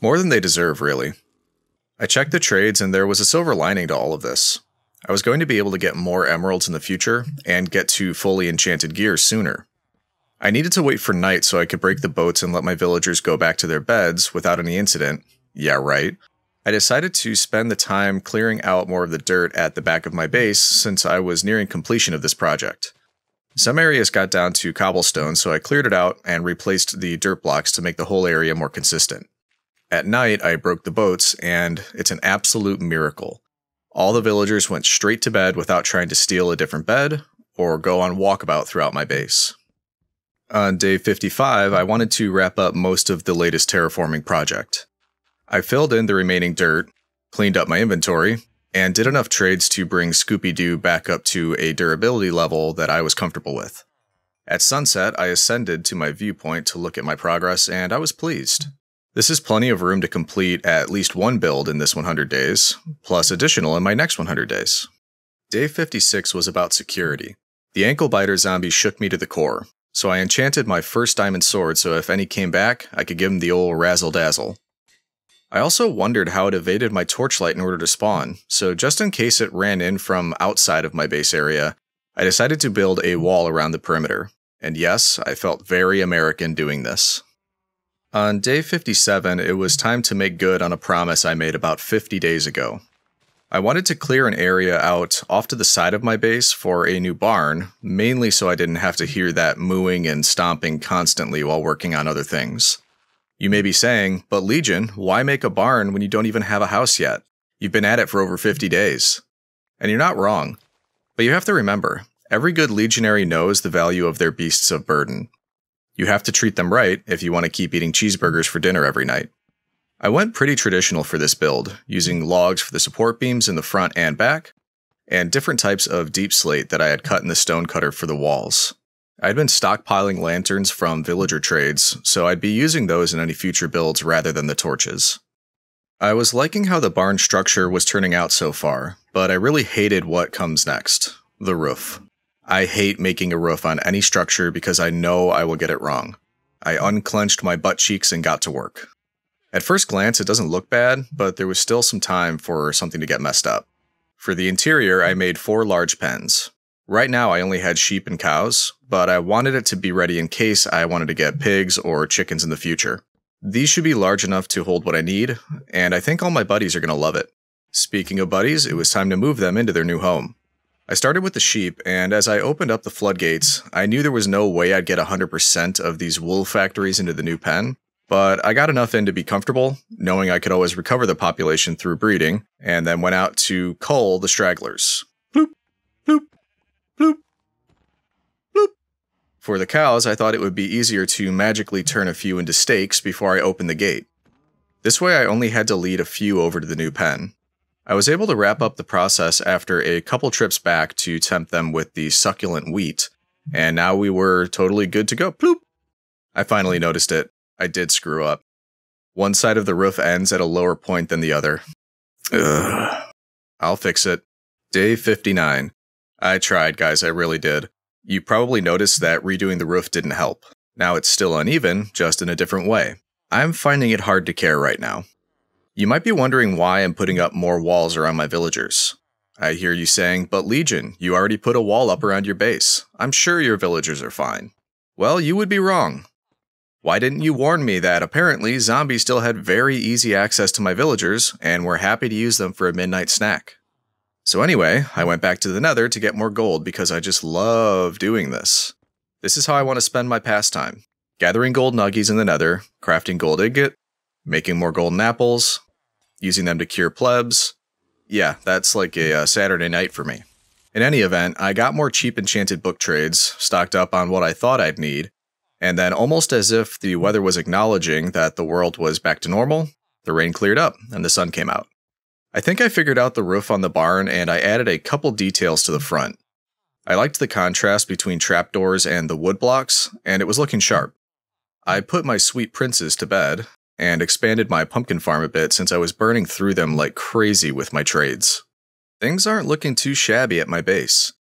More than they deserve, really. I checked the trades, and there was a silver lining to all of this. I was going to be able to get more emeralds in the future, and get to fully enchanted gear sooner. I needed to wait for night so I could break the boats and let my villagers go back to their beds without any incident. Yeah, right. I decided to spend the time clearing out more of the dirt at the back of my base since I was nearing completion of this project. Some areas got down to cobblestone, so I cleared it out and replaced the dirt blocks to make the whole area more consistent. At night, I broke the boats, and it's an absolute miracle. All the villagers went straight to bed without trying to steal a different bed or go on walkabout throughout my base. On day 55, I wanted to wrap up most of the latest terraforming project. I filled in the remaining dirt, cleaned up my inventory, and did enough trades to bring Scoopy Doo back up to a durability level that I was comfortable with. At sunset, I ascended to my viewpoint to look at my progress, and I was pleased. This is plenty of room to complete at least one build in this 100 days, plus additional in my next 100 days. Day 56 was about security. The ankle biter zombie shook me to the core, so I enchanted my first diamond sword so if any came back, I could give him the old razzle dazzle. I also wondered how it evaded my torchlight in order to spawn, so just in case it ran in from outside of my base area, I decided to build a wall around the perimeter. And yes, I felt very American doing this. On day 57, it was time to make good on a promise I made about 50 days ago. I wanted to clear an area out off to the side of my base for a new barn, mainly so I didn't have to hear that mooing and stomping constantly while working on other things. You may be saying, but Legion, why make a barn when you don't even have a house yet? You've been at it for over 50 days. And you're not wrong. But you have to remember, every good legionary knows the value of their beasts of burden. You have to treat them right if you want to keep eating cheeseburgers for dinner every night. I went pretty traditional for this build, using logs for the support beams in the front and back, and different types of deep slate that I had cut in the stone cutter for the walls. I'd been stockpiling lanterns from villager trades, so I'd be using those in any future builds rather than the torches. I was liking how the barn structure was turning out so far, but I really hated what comes next the roof. I hate making a roof on any structure because I know I will get it wrong. I unclenched my butt cheeks and got to work. At first glance, it doesn't look bad, but there was still some time for something to get messed up. For the interior, I made four large pens. Right now, I only had sheep and cows, but I wanted it to be ready in case I wanted to get pigs or chickens in the future. These should be large enough to hold what I need, and I think all my buddies are going to love it. Speaking of buddies, it was time to move them into their new home. I started with the sheep, and as I opened up the floodgates, I knew there was no way I'd get 100% of these wool factories into the new pen, but I got enough in to be comfortable, knowing I could always recover the population through breeding, and then went out to cull the stragglers. Bloop, bloop, bloop, bloop. For the cows, I thought it would be easier to magically turn a few into steaks before I opened the gate. This way, I only had to lead a few over to the new pen. I was able to wrap up the process after a couple trips back to tempt them with the succulent wheat, and now we were totally good to go. Bloop! I finally noticed it. I did screw up. One side of the roof ends at a lower point than the other. Ugh. I'll fix it. Day 59. I tried, guys, I really did. You probably noticed that redoing the roof didn't help. Now it's still uneven, just in a different way. I'm finding it hard to care right now. You might be wondering why I'm putting up more walls around my villagers. I hear you saying, but Legion, you already put a wall up around your base. I'm sure your villagers are fine. Well, you would be wrong. Why didn't you warn me that apparently zombies still had very easy access to my villagers and were happy to use them for a midnight snack? So, anyway, I went back to the nether to get more gold because I just love doing this. This is how I want to spend my pastime gathering gold nuggies in the nether, crafting gold ingot, making more golden apples, using them to cure plebs. Yeah, that's like a, uh, Saturday night for me. In any event, I got more cheap enchanted book trades, stocked up on what I thought I'd need, and then, almost as if the weather was acknowledging that the world was back to normal, the rain cleared up and the sun came out. I think I figured out the roof on the barn and I added a couple details to the front. I liked the contrast between trapdoors and the wood blocks, and it was looking sharp. I put my sweet princes to bed, and expanded my pumpkin farm a bit since I was burning through them like crazy with my trades. Things aren't looking too shabby at my base.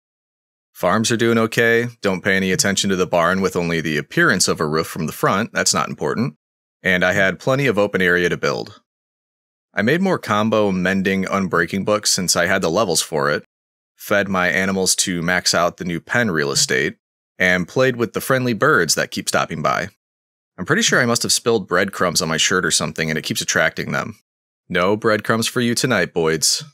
Farms are doing okay, don't pay any attention to the barn with only the appearance of a roof from the front, that's not important, and I had plenty of open area to build. I made more combo mending unbreaking books since I had the levels for it, fed my animals to max out the new pen real estate, and played with the friendly birds that keep stopping by. I'm pretty sure I must have spilled breadcrumbs on my shirt or something and it keeps attracting them. No breadcrumbs for you tonight, Boyds.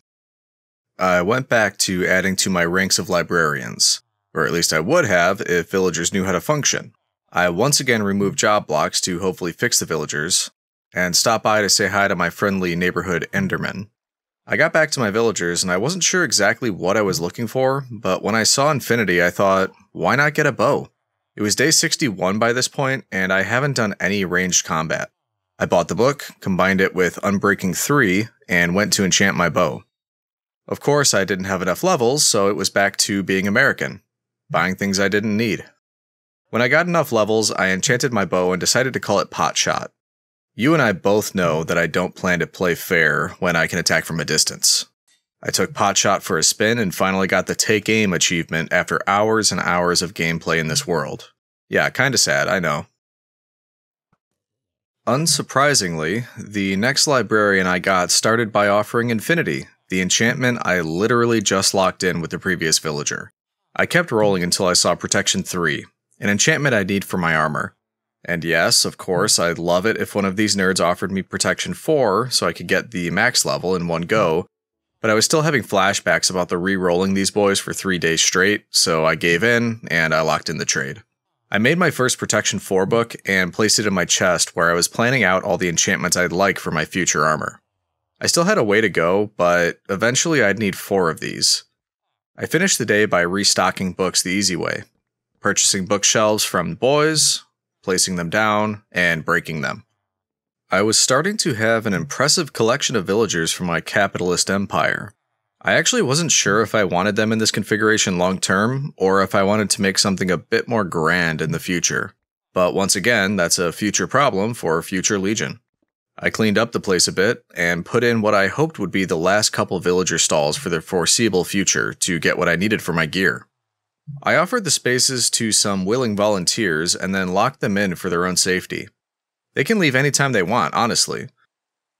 I went back to adding to my ranks of librarians, or at least I would have if villagers knew how to function. I once again removed job blocks to hopefully fix the villagers, and stopped by to say hi to my friendly neighborhood Enderman. I got back to my villagers and I wasn't sure exactly what I was looking for, but when I saw Infinity, I thought, why not get a bow? It was day 61 by this point, and I haven't done any ranged combat. I bought the book, combined it with Unbreaking 3, and went to enchant my bow. Of course, I didn't have enough levels, so it was back to being American, buying things I didn't need. When I got enough levels, I enchanted my bow and decided to call it Pot Shot. You and I both know that I don't plan to play fair when I can attack from a distance. I took Potshot for a spin and finally got the Take Aim achievement after hours and hours of gameplay in this world. Yeah, kinda sad, I know. Unsurprisingly, the next librarian I got started by offering Infinity, the enchantment I literally just locked in with the previous villager. I kept rolling until I saw Protection 3, an enchantment I need for my armor. And yes, of hmm. course, I'd love it if one of these nerds offered me Protection 4 so I could get the max level in one go, hmm. but I was still having flashbacks about the re rolling these boys for three days straight, so I gave in and I locked in the trade. I made my first Protection 4 book and placed it in my chest where I was planning out all the enchantments I'd like for my future armor. I still had a way to go, but eventually I'd need four of these. I finished the day by restocking books the easy way, purchasing bookshelves from boys, placing them down, and breaking them. I was starting to have an impressive collection of villagers for my capitalist empire. I actually wasn't sure if I wanted them in this configuration long term, or if I wanted to make something a bit more grand in the future. But once again, that's a future problem for future Legion. I cleaned up the place a bit and put in what I hoped would be the last couple villager stalls for the foreseeable future to get what I needed for my gear. I offered the spaces to some willing volunteers and then locked them in for their own safety. They can leave anytime they want, honestly.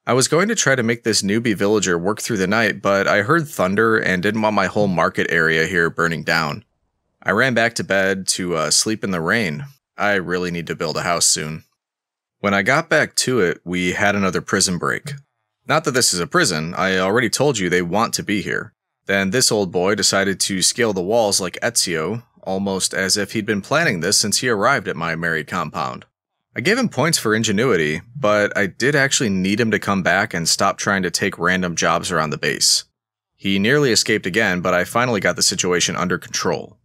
I was going to try to make this newbie villager work through the night, but I heard thunder and didn't want my whole market area here burning down. I ran back to bed to uh, sleep in the rain. I really need to build a house soon. When I got back to it, we had another prison break. Not that this is a prison, I already told you they want to be here. Then this old boy decided to scale the walls like Ezio, almost as if he'd been planning this since he arrived at my married compound. I gave him points for ingenuity, but I did actually need him to come back and stop trying to take random jobs around the base. He nearly escaped again, but I finally got the situation under control.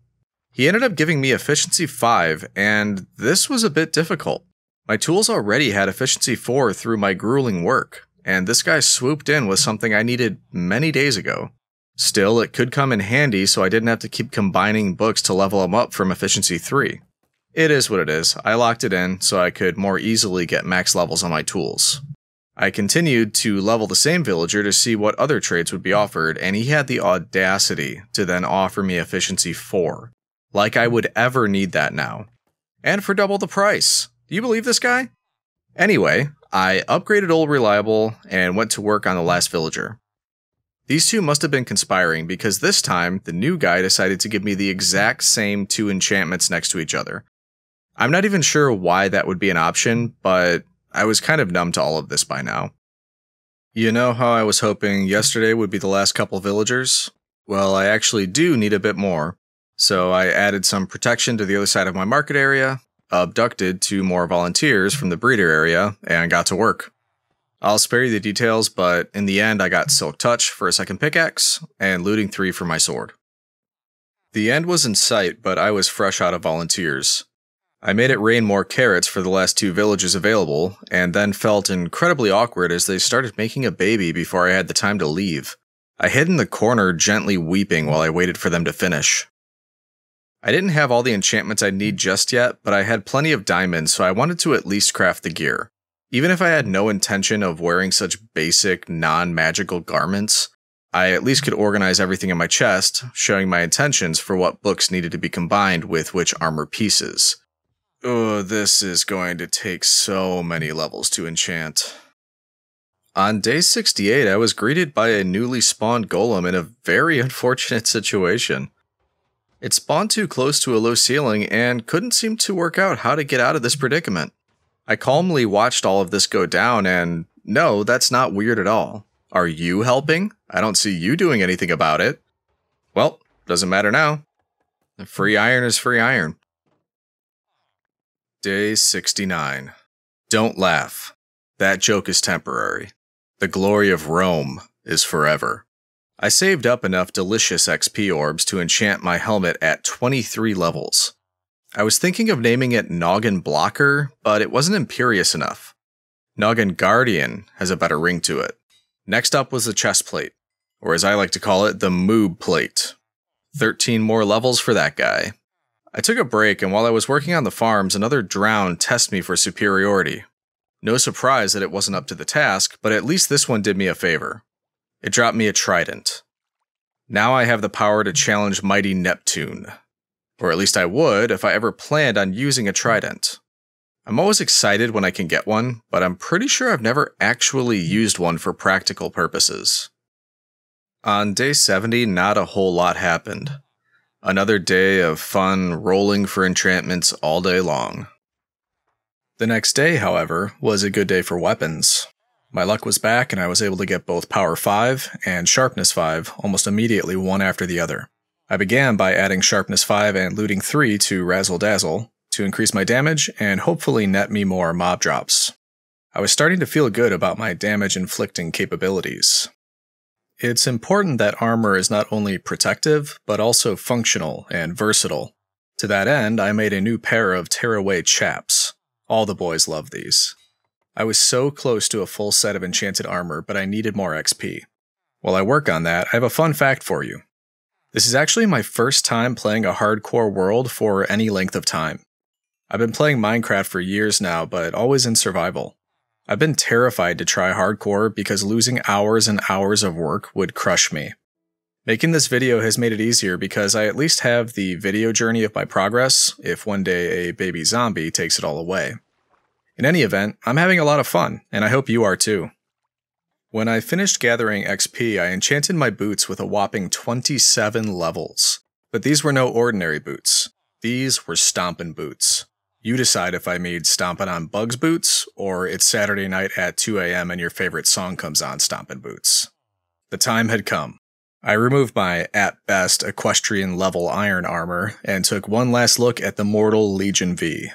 He ended up giving me efficiency 5, and this was a bit difficult. My tools already had efficiency 4 through my grueling work, and this guy swooped in with something I needed many days ago. Still, it could come in handy so I didn't have to keep combining books to level them up from efficiency 3. It is what it is. I locked it in so I could more easily get max levels on my tools. I continued to level the same villager to see what other trades would be offered, and he had the audacity to then offer me efficiency 4. Like I would ever need that now. And for double the price. Do you believe this guy? Anyway, I upgraded Old Reliable and went to work on the last villager. These two must have been conspiring because this time the new guy decided to give me the exact same two enchantments next to each other, I'm not even sure why that would be an option, but I was kind of numb to all of this by now. You know how I was hoping yesterday would be the last couple villagers? Well, I actually do need a bit more. So I added some protection to the other side of my market area, abducted two more volunteers from the breeder area, and got to work. I'll spare you the details, but in the end, I got Silk Touch for a second pickaxe and Looting 3 for my sword. The end was in sight, but I was fresh out of volunteers. I made it rain more carrots for the last two villages available, and then felt incredibly awkward as they started making a baby before I had the time to leave. I hid in the corner, gently weeping while I waited for them to finish. I didn't have all the enchantments I'd need just yet, but I had plenty of diamonds, so I wanted to at least craft the gear. Even if I had no intention of wearing such basic, non magical garments, I at least could organize everything in my chest, showing my intentions for what books needed to be combined with which armor pieces. Oh, this is going to take so many levels to enchant. On day 68, I was greeted by a newly spawned golem in a very (laughs) unfortunate situation. It spawned too close to a low ceiling and couldn't seem to work out how to get out of this predicament. I calmly watched all of this go down, and no, that's not weird at all. Are you helping? I don't see you doing anything about it. Well, doesn't matter now. Free iron is free iron. Day 69. Don't laugh. That joke is temporary. The glory of Rome is forever. I saved up enough delicious XP orbs to enchant my helmet at 23 levels. I was thinking of naming it Noggin Blocker, but it wasn't imperious enough. Noggin Guardian has a better ring to it. Next up was the chest plate, or as I like to call it, the Moob plate. 13 more levels for that guy. I took a break, and while I was working on the farms, another drown tested me for superiority. No surprise that it wasn't up to the task, but at least this one did me a favor. It dropped me a trident. Now I have the power to challenge mighty Neptune. Or at least I would if I ever planned on using a hmm. trident. I'm always excited when I can get one, but I'm pretty sure I've never actually used one for practical purposes. On day 70, not a whole lot happened. Another day of fun rolling for enchantments all day long. The next day, however, was a good day for weapons. My luck was back and I was able to get both Power 5 and Sharpness 5 almost immediately, one after the other. I began by adding Sharpness 5 and Looting 3 to Razzle Dazzle to increase my damage and hopefully net me more mob drops. I was starting to feel good about my damage inflicting capabilities. It's important that armor is not only protective, but also functional and versatile. To that end, I made a new pair of tearaway chaps. All the boys love these. I was so close to a full set of enchanted armor, but I needed more XP. While I work on that, I have a fun fact for you. This is actually my first time playing a hardcore world for any length of time. I've been playing Minecraft for years now, but always in survival. I've been terrified to try hardcore because losing hours and hours of work would crush me. Making this video has made it easier because I at least have the video journey of my progress if one day a baby zombie takes it all away. In any event, I'm having a lot of fun, and I hope you are too. When I finished gathering XP, I enchanted my boots with a whopping 27 levels. But these were no ordinary boots. These were stompin' boots. You decide if I made Stompin' on Bugs Boots or it's Saturday night at 2 a.m. and your favorite song comes on Stompin' Boots. The time had come. I removed my, at best, equestrian level iron armor and took one last look at the mortal Legion Vee.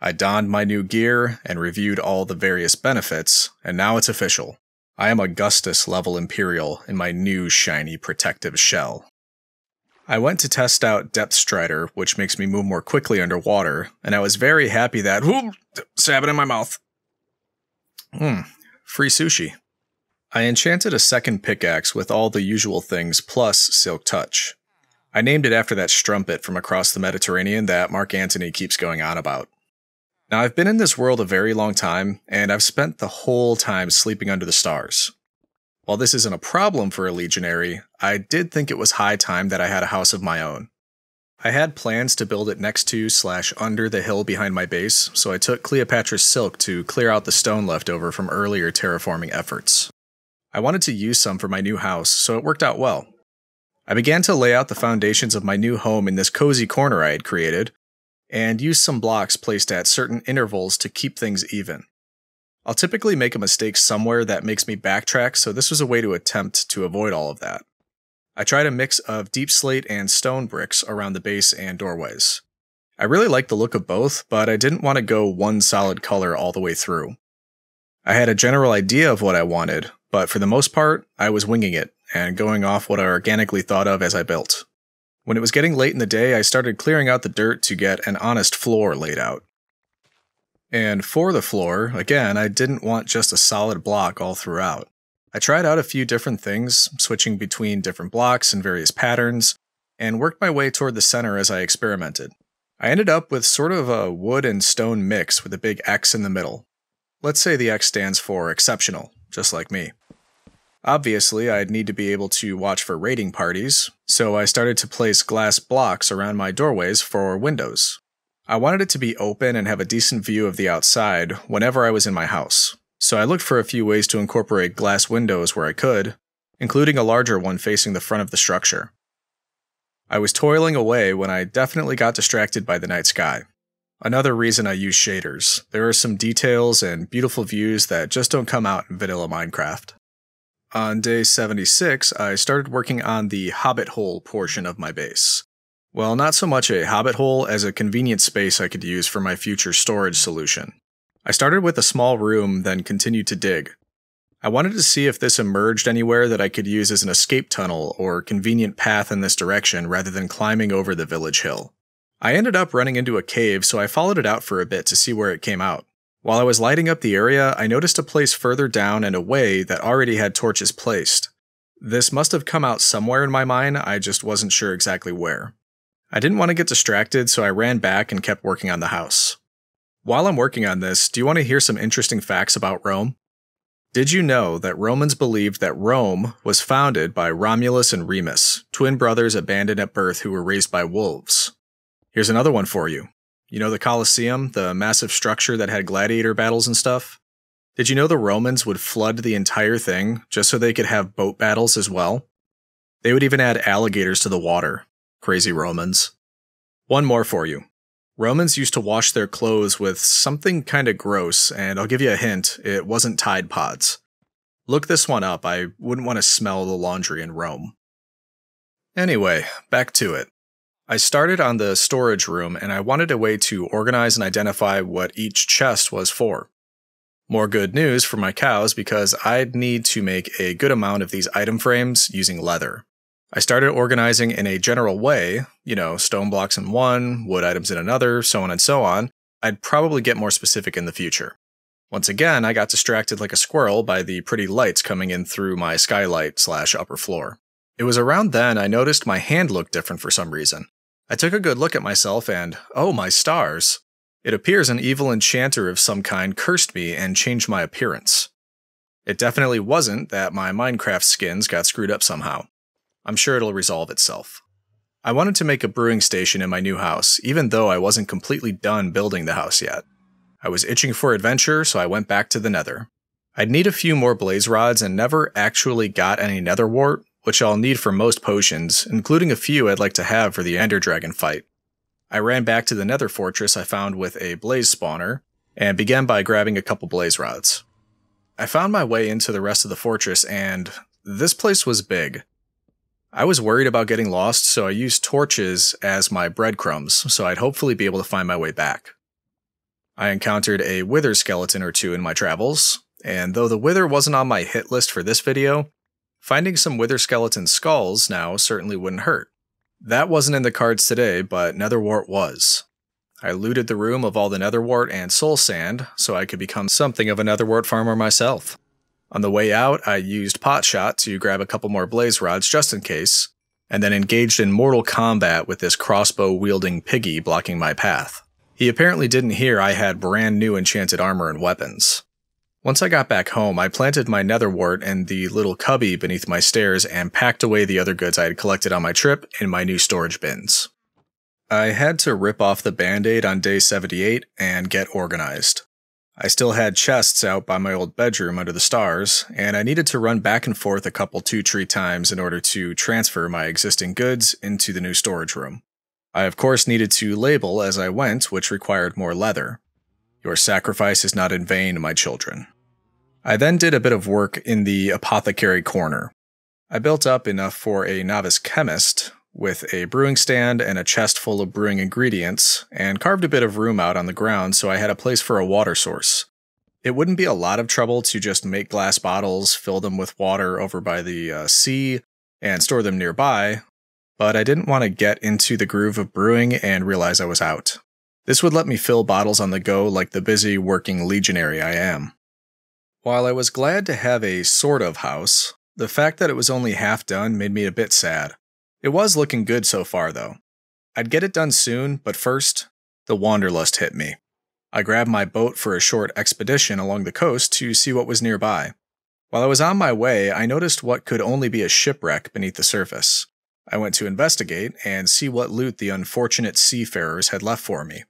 I donned my new gear and reviewed all the various benefits, and now it's official. I am Augustus level Imperial in my new shiny protective shell. I went to test out Depth Strider, which makes me move more quickly underwater, and I was very happy that. Whoop, stab it in my mouth. Hmm, free sushi. I enchanted a second pickaxe with all the usual things plus Silk Touch. I named it after that strumpet from across the Mediterranean that Mark Antony keeps going on about. Now, I've been in this world a very long time, and I've spent the whole time sleeping under the stars. While this isn't a problem for a legionary, I did think it was high time that I had a house of my own. I had plans to build it next to slash under the hill behind my base, so I took Cleopatra's silk to clear out the stone left over from earlier terraforming efforts. I wanted to use some for my new house, so it worked out well. I began to lay out the foundations of my new home in this cozy corner I had created, and use some blocks placed at certain intervals to keep things even. I'll typically make a mistake somewhere that makes me backtrack, so this was a way to attempt to avoid all of that. I tried a mix of deep slate and stone bricks around the base and doorways. I really liked the look of both, but I didn't want to go one solid color all the way through. I had a general idea of what I wanted, but for the most part, I was winging it and going off what I organically thought of as I built. When it was getting late in the day, I started clearing out the dirt to get an honest floor laid out. And for the floor, again, I didn't want just a solid block all throughout. I tried out a few different things, switching between different blocks and various patterns, and worked my way toward the center as I experimented. I ended up with sort of a wood and stone mix with a big X in the middle. Let's say the X stands for exceptional, just like me. Obviously, I'd need to be able to watch for raiding parties, so I started to place glass blocks around my doorways for windows, I wanted it to be open and have a decent view of the outside whenever I was in my house, so I looked for a few ways to incorporate glass windows where I could, including a larger one facing the front of the structure. I was toiling away when I definitely got distracted by the night sky. Another reason I use shaders. There are some details and beautiful views that just don't come out in vanilla Minecraft. On day 76, I started working on the Hobbit hole portion of my base. Well, not so much a hobbit hole as a convenient space I could use for my future storage solution. I started with a small room, then continued to dig. I wanted to see if this emerged anywhere that I could use as an escape tunnel or convenient path in this direction rather than climbing over the village hill. I ended up running into a cave, so I followed it out for a bit to see where it came out. While I was lighting up the area, I noticed a place further down and away that already had torches placed. This must have come out somewhere in my mind, I just wasn't sure exactly where. I didn't want to get distracted, so I ran back and kept working on the house. While I'm working on this, do you want to hear some interesting facts about Rome? Did you know that Romans believed that Rome was founded by Romulus and Remus, twin brothers abandoned at birth who were raised by wolves? Here's another one for you. You know the Colosseum, the massive structure that had gladiator battles and stuff? Did you know the Romans would flood the entire thing just so they could have boat battles as well? They would even add alligators to the water. Crazy Romans. One more for you. Romans used to wash their clothes with something kind of gross, and I'll give you a hint it wasn't Tide Pods. Look this one up, I wouldn't want to smell the laundry in Rome. Anyway, back to it. I started on the storage room and I wanted a way to organize and identify what each chest was for. More good news for my cows because I'd need to make a good amount of these item frames using leather. I started organizing in a general way, you know, stone blocks in one, wood items in another, so on and so on. I'd probably get more specific in the future. Once again, I got distracted like a squirrel by the pretty lights coming in through my skylight slash upper floor. It was around then I noticed my hand looked different for some reason. I took a good look at myself and, oh my stars. It appears an evil enchanter of some kind cursed me and changed my appearance. It definitely wasn't that my Minecraft skins got screwed up somehow. I'm sure it'll resolve itself. I wanted to make a brewing station in my new house, even though I wasn't completely done building the house yet. I was itching for adventure, so I went back to the nether. I'd need a few more blaze rods and never actually got any nether wart, which I'll need for most potions, including a few I'd like to have for the ender dragon fight. I ran back to the nether fortress I found with a blaze spawner, and began by grabbing a couple blaze rods. I found my way into the rest of the fortress, and this place was big. I was worried about getting lost, so I used torches as my breadcrumbs, so I'd hopefully be able to find my way back. I encountered a wither skeleton or two in my travels, and though the wither wasn't on my hit list for this video, finding some wither skeleton skulls now certainly wouldn't hurt. That wasn't in the cards today, but netherwart was. I looted the room of all the netherwart and soul sand, so I could become something of a netherwart farmer myself. On the way out, I used Potshot to grab a couple more blaze rods just in case, and then engaged in mortal combat with this crossbow wielding piggy blocking my path. He apparently didn't hear I had brand new enchanted armor and weapons. Once I got back home, I planted my netherwart in the little cubby beneath my stairs and packed away the other goods I had collected on my trip in my new storage bins. I had to rip off the band aid on day 78 and get organized. I still had chests out by my old bedroom under the stars, and I needed to run back and forth a couple two tree times in order to transfer my existing goods into the new storage room. I of course needed to label as I went, which required more leather. Your sacrifice is not in vain, my children. I then did a bit of work in the apothecary corner. I built up enough for a novice chemist, with a brewing stand and a chest full of brewing ingredients, and carved a bit of room out on the ground so I had a place for a water source. It wouldn't be a lot of trouble to just make glass bottles, fill them with water over by the uh, sea, and store them nearby, but I didn't want to get into the groove of brewing and realize I was out. This would let me fill bottles on the go like the busy working legionary I am. While I was glad to have a sort of house, the fact that it was only half done made me a bit sad. It was looking good so far, though. I'd get it done soon, but first, the wanderlust hit me. I grabbed my boat for a short expedition along the coast to see what was nearby. While I was on my way, I noticed what could only be a shipwreck beneath the surface. I went to investigate and see what loot the unfortunate seafarers had left for me.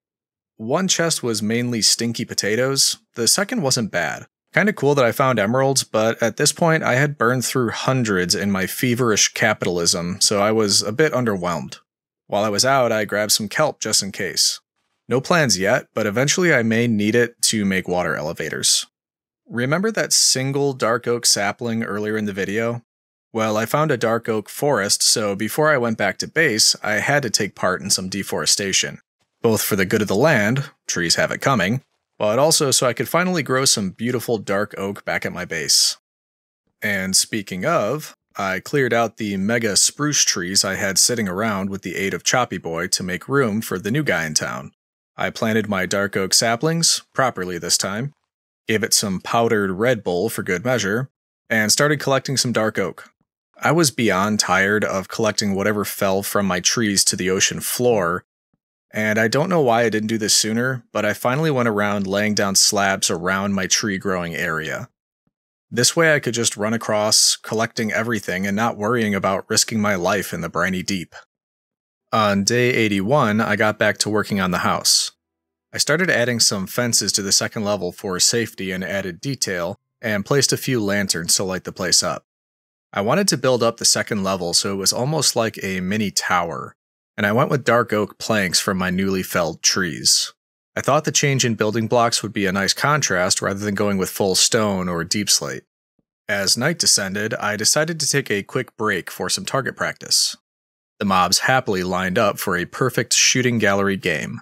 One chest was mainly stinky potatoes, the second wasn't bad. Kind of cool that I found emeralds, but at this point I had burned through hundreds in my feverish capitalism, so I was a bit underwhelmed. While I was out, I grabbed some kelp just in case. No plans yet, but eventually I may need it to make water elevators. Remember that single dark oak sapling earlier in the video? Well, I found a dark oak forest, so before I went back to base, I had to take part in some deforestation. Both for the good of the land, trees have it coming, but also so I could finally grow some beautiful dark oak back at my base. And speaking of, I cleared out the mega spruce trees I had sitting around with the aid of Choppy Boy to make room for the new guy in town. I planted my dark oak saplings, properly this time, gave it some powdered Red Bull for good measure, and started collecting some dark oak. I was beyond tired of collecting whatever fell from my trees to the ocean floor and I don't know why I didn't do this sooner, but I finally went around laying down slabs around my tree growing area. This way I could just run across, collecting everything and not worrying about risking my life in the briny deep. On day 81, I got back to working on the house. I started adding some fences to the second level for safety and added detail, and placed a few lanterns to light the place up. I wanted to build up the second level so it was almost like a mini tower, and I went with dark oak planks from my newly felled trees. I thought the change in building blocks would be a nice contrast rather than going with full stone or deep slate. As night descended, I decided to take a quick break for some target practice. The mobs happily lined up for a perfect shooting gallery game.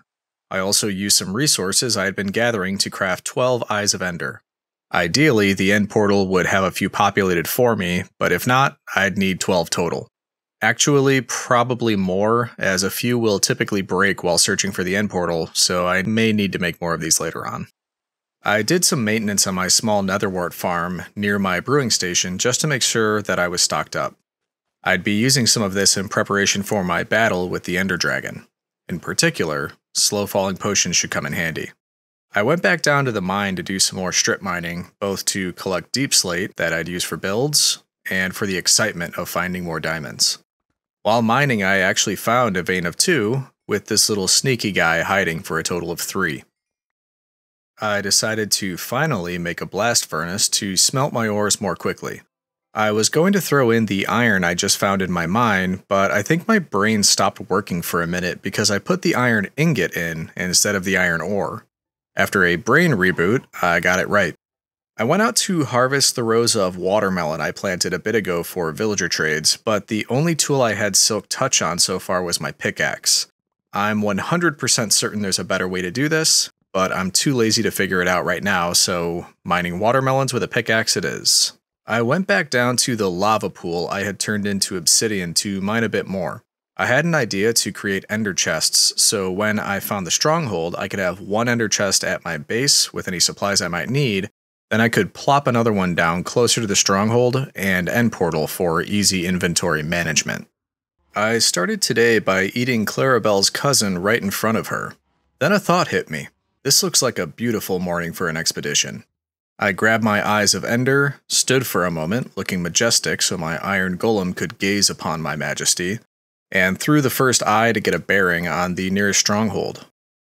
I also used some resources I had been gathering to craft 12 Eyes of Ender. Ideally, the end portal would have a few populated for me, but if not, I'd need 12 total. Actually, probably more, as a few will typically break while searching for the end portal, so I may need to make more of these later on. I did some maintenance on my small netherwart farm near my brewing station just to make sure that I was stocked up. I'd be using some of this in preparation for my battle with the Ender Dragon. In particular, slow falling potions should come in handy. I went back down to the mine to do some more strip mining, both to collect deep slate that I'd use for builds, and for the excitement of finding more diamonds. While mining, I actually found a vein of two, with this little sneaky guy hiding for a total of three. I decided to finally make a blast furnace to smelt my ores more quickly. I was going to throw in the iron I just found in my mine, but I think my brain stopped working for a minute because I put the iron ingot in instead of the iron ore. After a brain reboot, I got it right. I went out to harvest the rows of watermelon I planted a bit ago for villager trades, but the only tool I had Silk Touch on so far was my pickaxe. I'm 100% certain there's a better way to do this, but I'm too lazy to figure it out right now, so mining watermelons with a pickaxe it is. I went back down to the lava pool I had turned into obsidian to mine a bit more. I had an idea to create ender chests, so when I found the stronghold, I could have one ender chest at my base with any supplies I might need, then I could plop another one down closer to the stronghold and end portal for easy inventory management. I started today by eating Clarabelle's cousin right in front of her. Then a thought hit me. This looks like a beautiful morning for an expedition. I grabbed my eyes of Ender, stood for a moment, looking majestic so my iron golem could gaze upon my majesty, and threw the first eye to get a bearing on the nearest stronghold.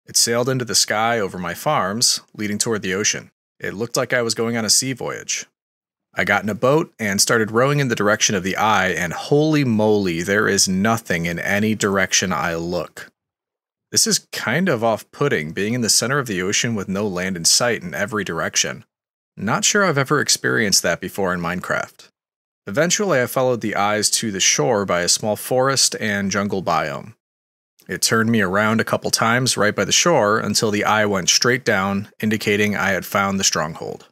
It sailed into the sky over my farms, leading toward the ocean. It looked like I was going on a sea voyage. I got in a boat and started rowing in the direction of the eye, and holy moly, there is nothing in any direction I look. This is kind of off putting, being in the center of the ocean with no land in sight in every direction. Not sure I've ever experienced that before in Minecraft. Eventually, I followed the eyes to the shore by a small forest and jungle biome. It turned me around a couple times right by the shore until the eye went straight down, indicating I had found the stronghold.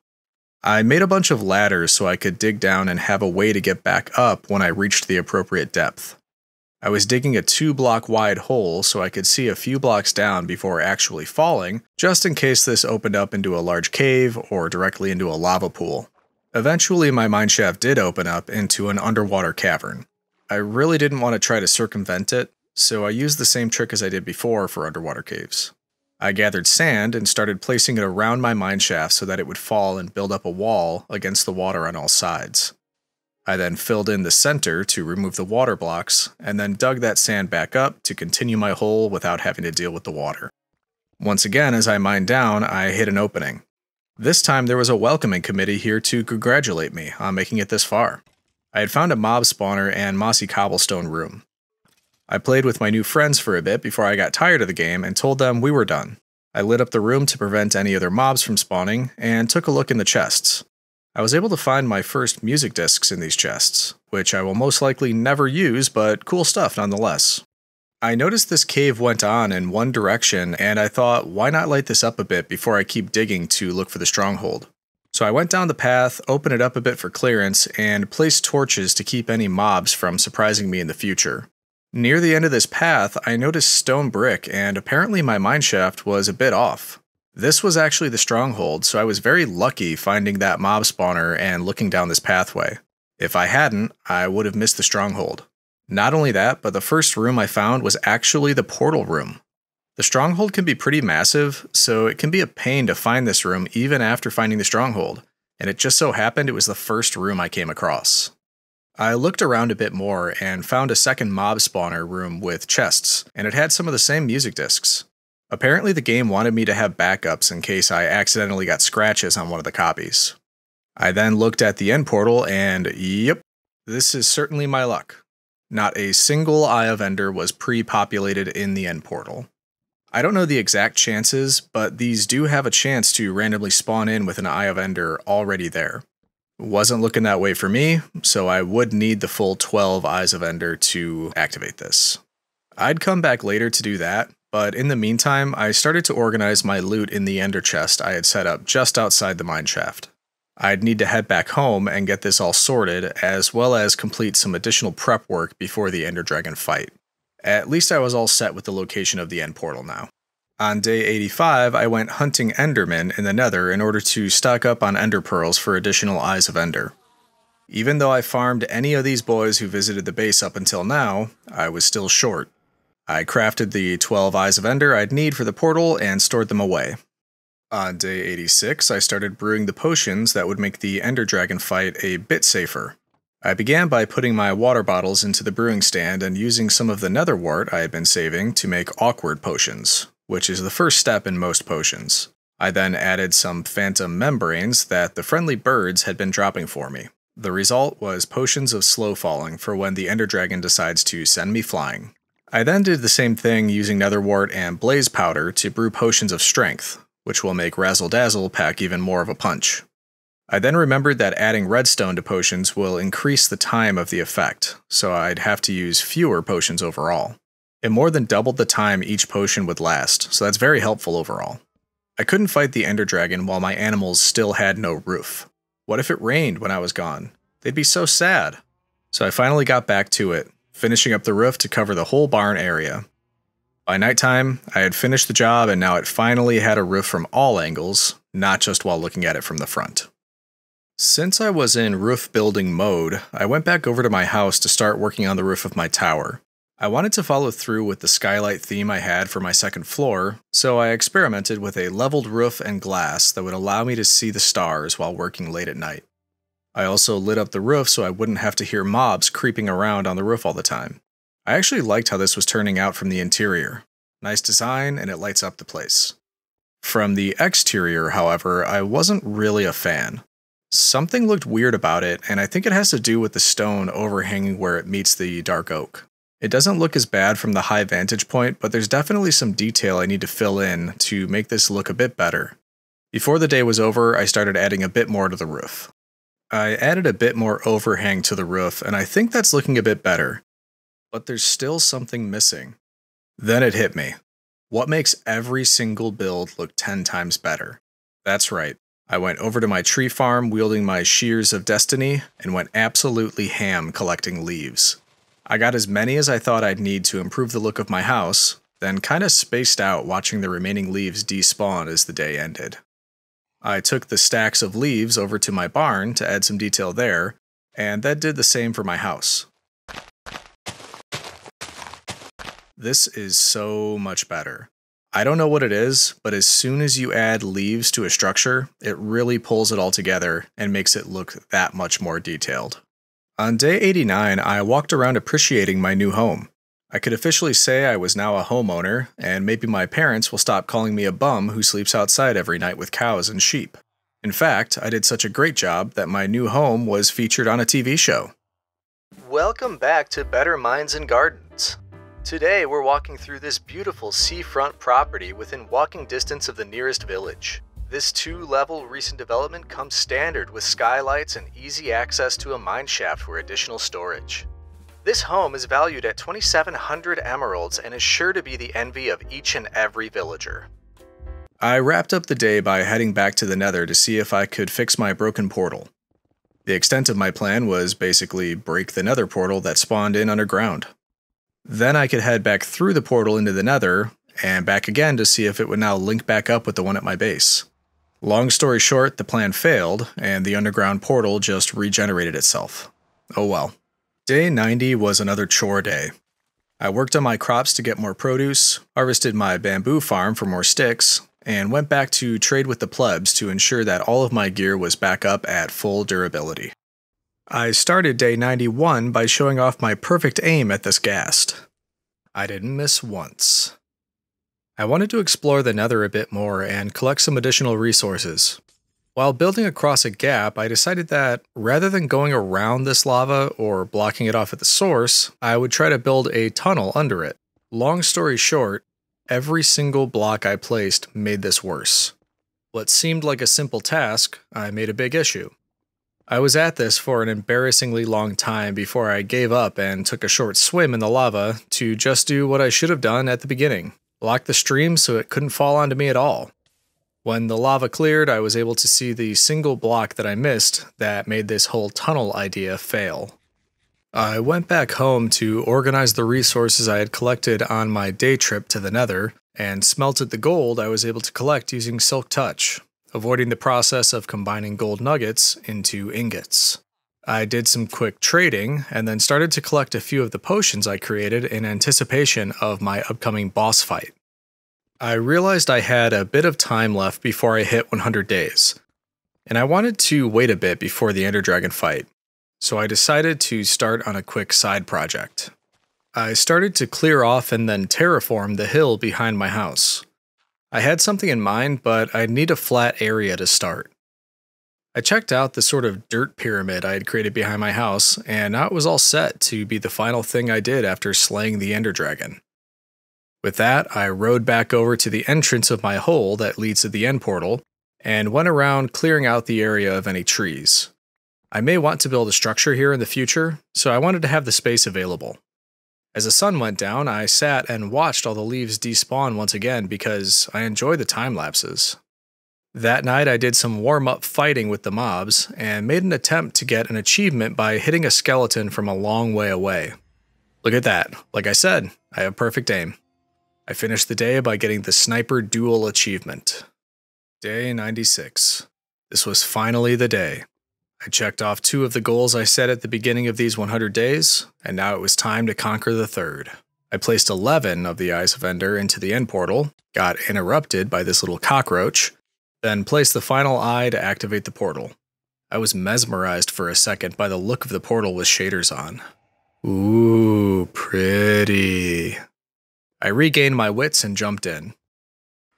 I made a bunch of ladders so I could dig down and have a way to get back up when I reached the appropriate depth. I was digging a two block wide hole so I could see a few blocks down before actually falling, just in case this opened up into a large cave or directly into a lava pool. Eventually, my mineshaft did open up into an underwater cavern. I really didn't want to try to circumvent it, so I used the same trick as I did before for underwater caves. I gathered sand and started placing it around my mine shaft so that it would fall and build up a wall against the water on all sides. I then filled in the center to remove the water blocks, and then dug that sand back up to continue my hole without having to deal with the water. Once again, as I mined down, I hit an opening. This time there was a welcoming committee here to congratulate me on making it this far. I had found a mob spawner and mossy cobblestone room. I played with my new friends for a bit before I got tired of the game and told them we were done. I lit up the room to prevent any other mobs from spawning and took a look in the chests. I was able to find my first music discs in these chests, which I will most likely never use, but cool stuff nonetheless. I noticed this cave went on in one direction, and I thought, why not light this up a bit before I keep digging to look for the stronghold? So I went down the path, opened it up a bit for clearance, and placed torches to keep any mobs from surprising me in the future. Near the end of this path, I noticed stone brick, and apparently my mineshaft was a bit off. This was actually the stronghold, so I was very lucky finding that mob spawner and looking down this pathway. If I hadn't, I would have missed the stronghold. Not only that, but the first room I found was actually the portal room. The stronghold can be pretty massive, so it can be a pain to find this room even after finding the stronghold. and it just so happened it was the first room I came across. I looked around a bit more and found a second mob spawner room with chests, and it had some of the same music discs. Apparently, the game wanted me to have backups in case I accidentally got scratches on one of the copies. I then looked at the end portal, and yep, this is certainly my luck. Not a single Eye of Ender was pre populated in the end portal. I don't know the exact chances, but these do have a chance to randomly spawn in with an Eye of Ender already there. Wasn't looking that way for me, so I would need the full 12 Eyes of Ender to activate this. I'd come back later to do that, but in the meantime, I started to organize my loot in the ender chest I had set up just outside the mineshaft. I'd need to head back home and get this all sorted, as well as complete some additional prep work before the Ender Dragon fight. At least I was all set with the location of the end portal now. On day 85, I went hunting Endermen in the Nether in order to stock up on Ender Pearls for additional Eyes of Ender. Even though I farmed any of these boys who visited the base up until now, I was still short. I crafted the 12 Eyes of Ender I'd need for the portal and stored them away. On day 86, I started brewing the potions that would make the Ender Dragon fight a bit safer. I began by putting my water bottles into the brewing stand and using some of the nether wart I had been saving to make awkward potions, which is the first step in most potions. I then added some phantom membranes that the friendly birds had been dropping for me. The result was potions of slow falling for when the Ender Dragon decides to send me flying. I then did the same thing using netherwart and blaze powder to brew potions of strength, which will make Razzle Dazzle pack even more of a punch. I then remembered that adding redstone to potions will increase the time of the effect, so I'd have to use fewer potions overall. It more than doubled the time each potion would last, so that's very helpful overall. I couldn't fight the Ender Dragon while my animals still had no roof. What if it rained when I was gone? They'd be so sad. So I finally got back to it, finishing up the roof to cover the whole barn area. By nighttime, I had finished the job and now it finally had a roof from all angles, not just while looking at it from the front. Since I was in roof building mode, I went back over to my house to start working on the roof of my tower. I wanted to follow through with the skylight theme I had for my second floor, so I experimented with a leveled roof and glass that would allow me to see the stars while working late at night. I also lit up the roof so I wouldn't have to hear mobs creeping around on the roof all the time. I actually liked how this was turning out from the interior. Nice design, and it lights up the place. From the exterior, however, I wasn't really a fan. Something looked weird about it, and I think it has to do with the stone overhanging where it meets the dark oak. It doesn't look as bad from the high vantage point, but there's definitely some detail I need to fill in to make this look a bit better. Before the day was over, I started adding a bit more to the roof. I added a bit more overhang to the roof, and I think that's looking a bit better. But there's still something missing. Then it hit me. What makes every single build look 10 times better? That's right. I went over to my tree farm wielding my Shears of Destiny and went absolutely ham collecting leaves. I got as many as I thought I'd need to improve the look of my house, then kinda spaced out watching the remaining leaves despawn as the day ended. I took the stacks of leaves over to my barn to add some detail there, and that did the same for my house. This is so much better. I don't know what it is, but as soon as you add leaves to a structure, it really pulls it all together and makes it look that much more detailed. On day 89, I walked around appreciating my new home. I could officially say I was now a homeowner, and maybe my parents will stop calling me a bum who sleeps outside every night with cows and sheep. In fact, I did such a great job that my new home was featured on a TV show. Welcome back to Better Minds and Gardens. Today we're walking through this beautiful seafront property within walking distance of the nearest village. This two level recent development comes standard with skylights and easy access to a mine shaft for additional storage. This home is valued at 2,700 emeralds and is sure to be the envy of each and every villager. I wrapped up the day by heading back to the nether to see if I could fix my broken portal. The extent of my plan was basically break the nether portal that spawned in underground. Then I could head back through the portal into the nether and back again to see if it would now link back up with the one at my base. Long story short, the plan failed, and the underground portal just regenerated itself. Oh well. Day 90 was another chore day. I worked on my crops to get more produce, harvested my bamboo farm for more sticks, and went back to trade with the plebs to ensure that all of my gear was back up at full durability. I started day 91 by showing off my perfect aim at this ghast. I didn't miss once. I wanted to explore the nether a bit more and collect some additional resources. While building across a gap, I decided that rather than going around this lava or blocking it off at the source, I would try to build a tunnel under it. Long story short, every single block I placed made this worse. What seemed like a simple task, I made a big issue. I was at this for an embarrassingly long time before I gave up and took a short swim in the lava to just do what I should have done at the beginning block the stream so it couldn't fall onto me at all. When the lava cleared, I was able to see the single block that I missed that made this whole tunnel idea fail. I went back home to organize the resources I had collected on my day trip to the nether and smelted the gold I was able to collect using Silk Touch, avoiding the process of combining gold nuggets into ingots. I did some quick trading and then started to collect a few of the potions I created in anticipation of my upcoming boss fight. I realized I had a bit of time left before I hit 100 days, and I wanted to wait a bit before the Ender Dragon fight, so I decided to start on a quick side project. I started to clear off and then terraform the hill behind my house. I had something in mind, but I'd need a flat area to start. I checked out the sort of dirt pyramid I had created behind my house, and now it was all set to be the final thing I did after slaying the Ender Dragon. With that, I rode back over to the entrance of my hole that leads to the end portal, and went around clearing out the area of any trees. I may want to build a structure here in the future, so I wanted to have the space available. As the sun went down, I sat and watched all the leaves despawn once again because I enjoy the time lapses. That night, I did some warm up fighting with the mobs and made an attempt to get an achievement by hitting a skeleton from a long way away. Look at that. Like I said, I have perfect aim. I finished the day by getting the Sniper Duel achievement. Day 96. This was finally the day. I checked off two of the goals I set at the beginning of these 100 days, and now it was time to conquer the third. I placed 11 of the Eyes of Ender into the end portal, got interrupted by this little cockroach, then place the final eye to activate the portal. I was mesmerized for a second by the look of the portal with shaders on. Ooh, pretty. I regained my wits and jumped in.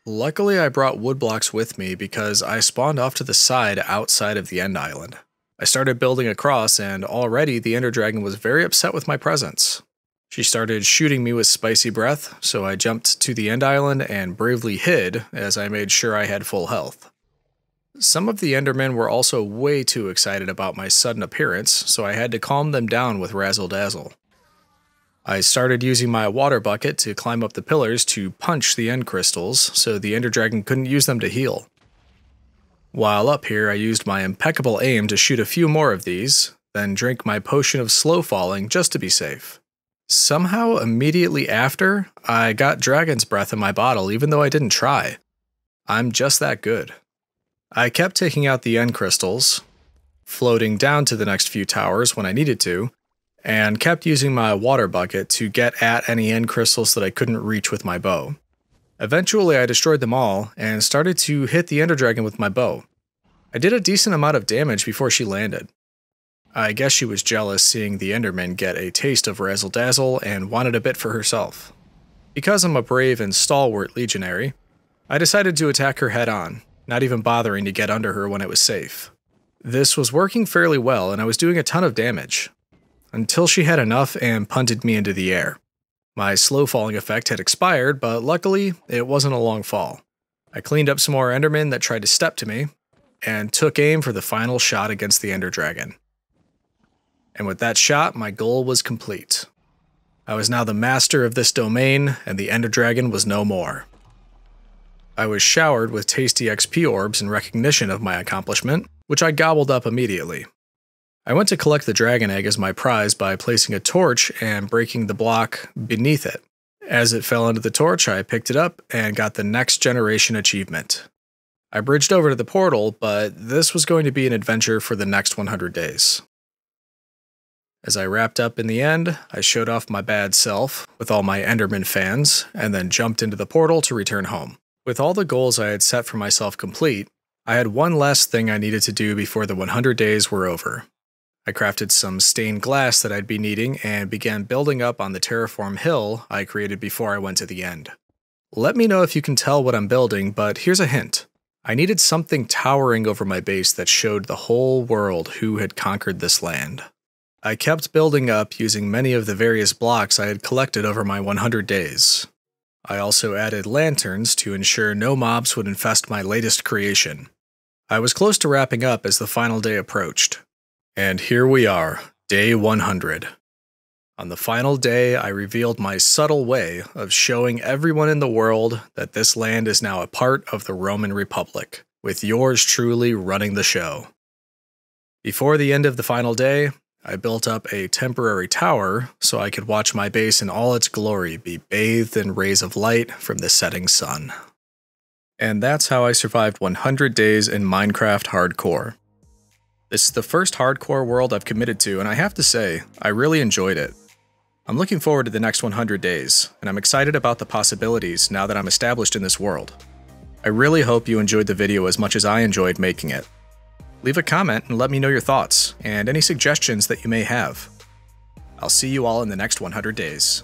Luckily, I brought wood blocks with me because I spawned off to the side outside of the end island. I started building across, and already the Ender Dragon was very upset with my presence. She started shooting me with spicy breath, so I jumped to the end island and bravely hid as I made sure I had full health. Some of the Endermen were also way too excited about my sudden appearance, so I had to calm them down with Razzle Dazzle. I started using my water bucket to climb up the pillars to punch the end crystals so the Ender Dragon couldn't use them to heal. While up here, I used my impeccable aim to shoot a few more of these, then drink my potion of slow falling just to be safe. Somehow, immediately after, I got Dragon's Breath in my bottle, even though I didn't try. I'm just that good. I kept taking out the end crystals, floating down to the next few towers when I needed to, and kept using my water bucket to get at any end crystals that I couldn't reach with my bow. Eventually, I destroyed them all and started to hit the Ender Dragon with my bow. I did a decent amount of damage before she landed. I guess she was jealous seeing the Enderman get a taste of Razzle Dazzle and wanted a bit for herself. Because I'm a brave and stalwart legionary, I decided to attack her head on, not even bothering to get under her when it was safe. This was working fairly well, and I was doing a ton of damage, until she had enough and punted me into the air. My slow falling effect had expired, but luckily, it wasn't a long fall. I cleaned up some more Endermen that tried to step to me, and took aim for the final shot against the Ender Dragon and with that shot, my goal was complete. I was now the master of this domain, and the Ender Dragon was no more. I was showered with tasty XP orbs in recognition of my accomplishment, which I gobbled up immediately. I went to collect the dragon egg as my prize by placing a torch and breaking the block beneath it. As it fell into the torch, I picked it up and got the next generation achievement. I bridged over to the portal, but this was going to be an adventure for the next 100 days. As I wrapped up in the end, I showed off my bad self with all my Enderman fans, and then jumped into the portal to return home, With all the goals I had set for myself complete, I had one last thing I needed to do before the 100 days were over. I crafted some stained glass that I'd be needing and began building up on the terraform hill I created before I went to the end. Let me know if you can tell what I'm building, but here's a hint. I needed something towering over my base that showed the whole world who had conquered this land. I kept building up using many of the various blocks I had collected over my 100 days. I also added lanterns to ensure no mobs would infest my latest creation. I was close to wrapping up as the final day approached. And here we are, day 100. On the final day, I revealed my subtle way of showing everyone in the world that this land is now a part of the Roman Republic, with yours truly running the show. Before the end of the final day, I built up a temporary tower so I could watch my base in all its glory be bathed in rays of light from the setting sun. And that's how I survived 100 days in Minecraft Hardcore. This is the first hardcore world I've committed to, and I have to say, I really enjoyed it. I'm looking forward to the next 100 days, and I'm excited about the possibilities now that I'm established in this world. I really hope you enjoyed the video as much as I enjoyed making it. Leave a comment and let me know your thoughts, and any suggestions that you may have. I'll see you all in the next 100 days.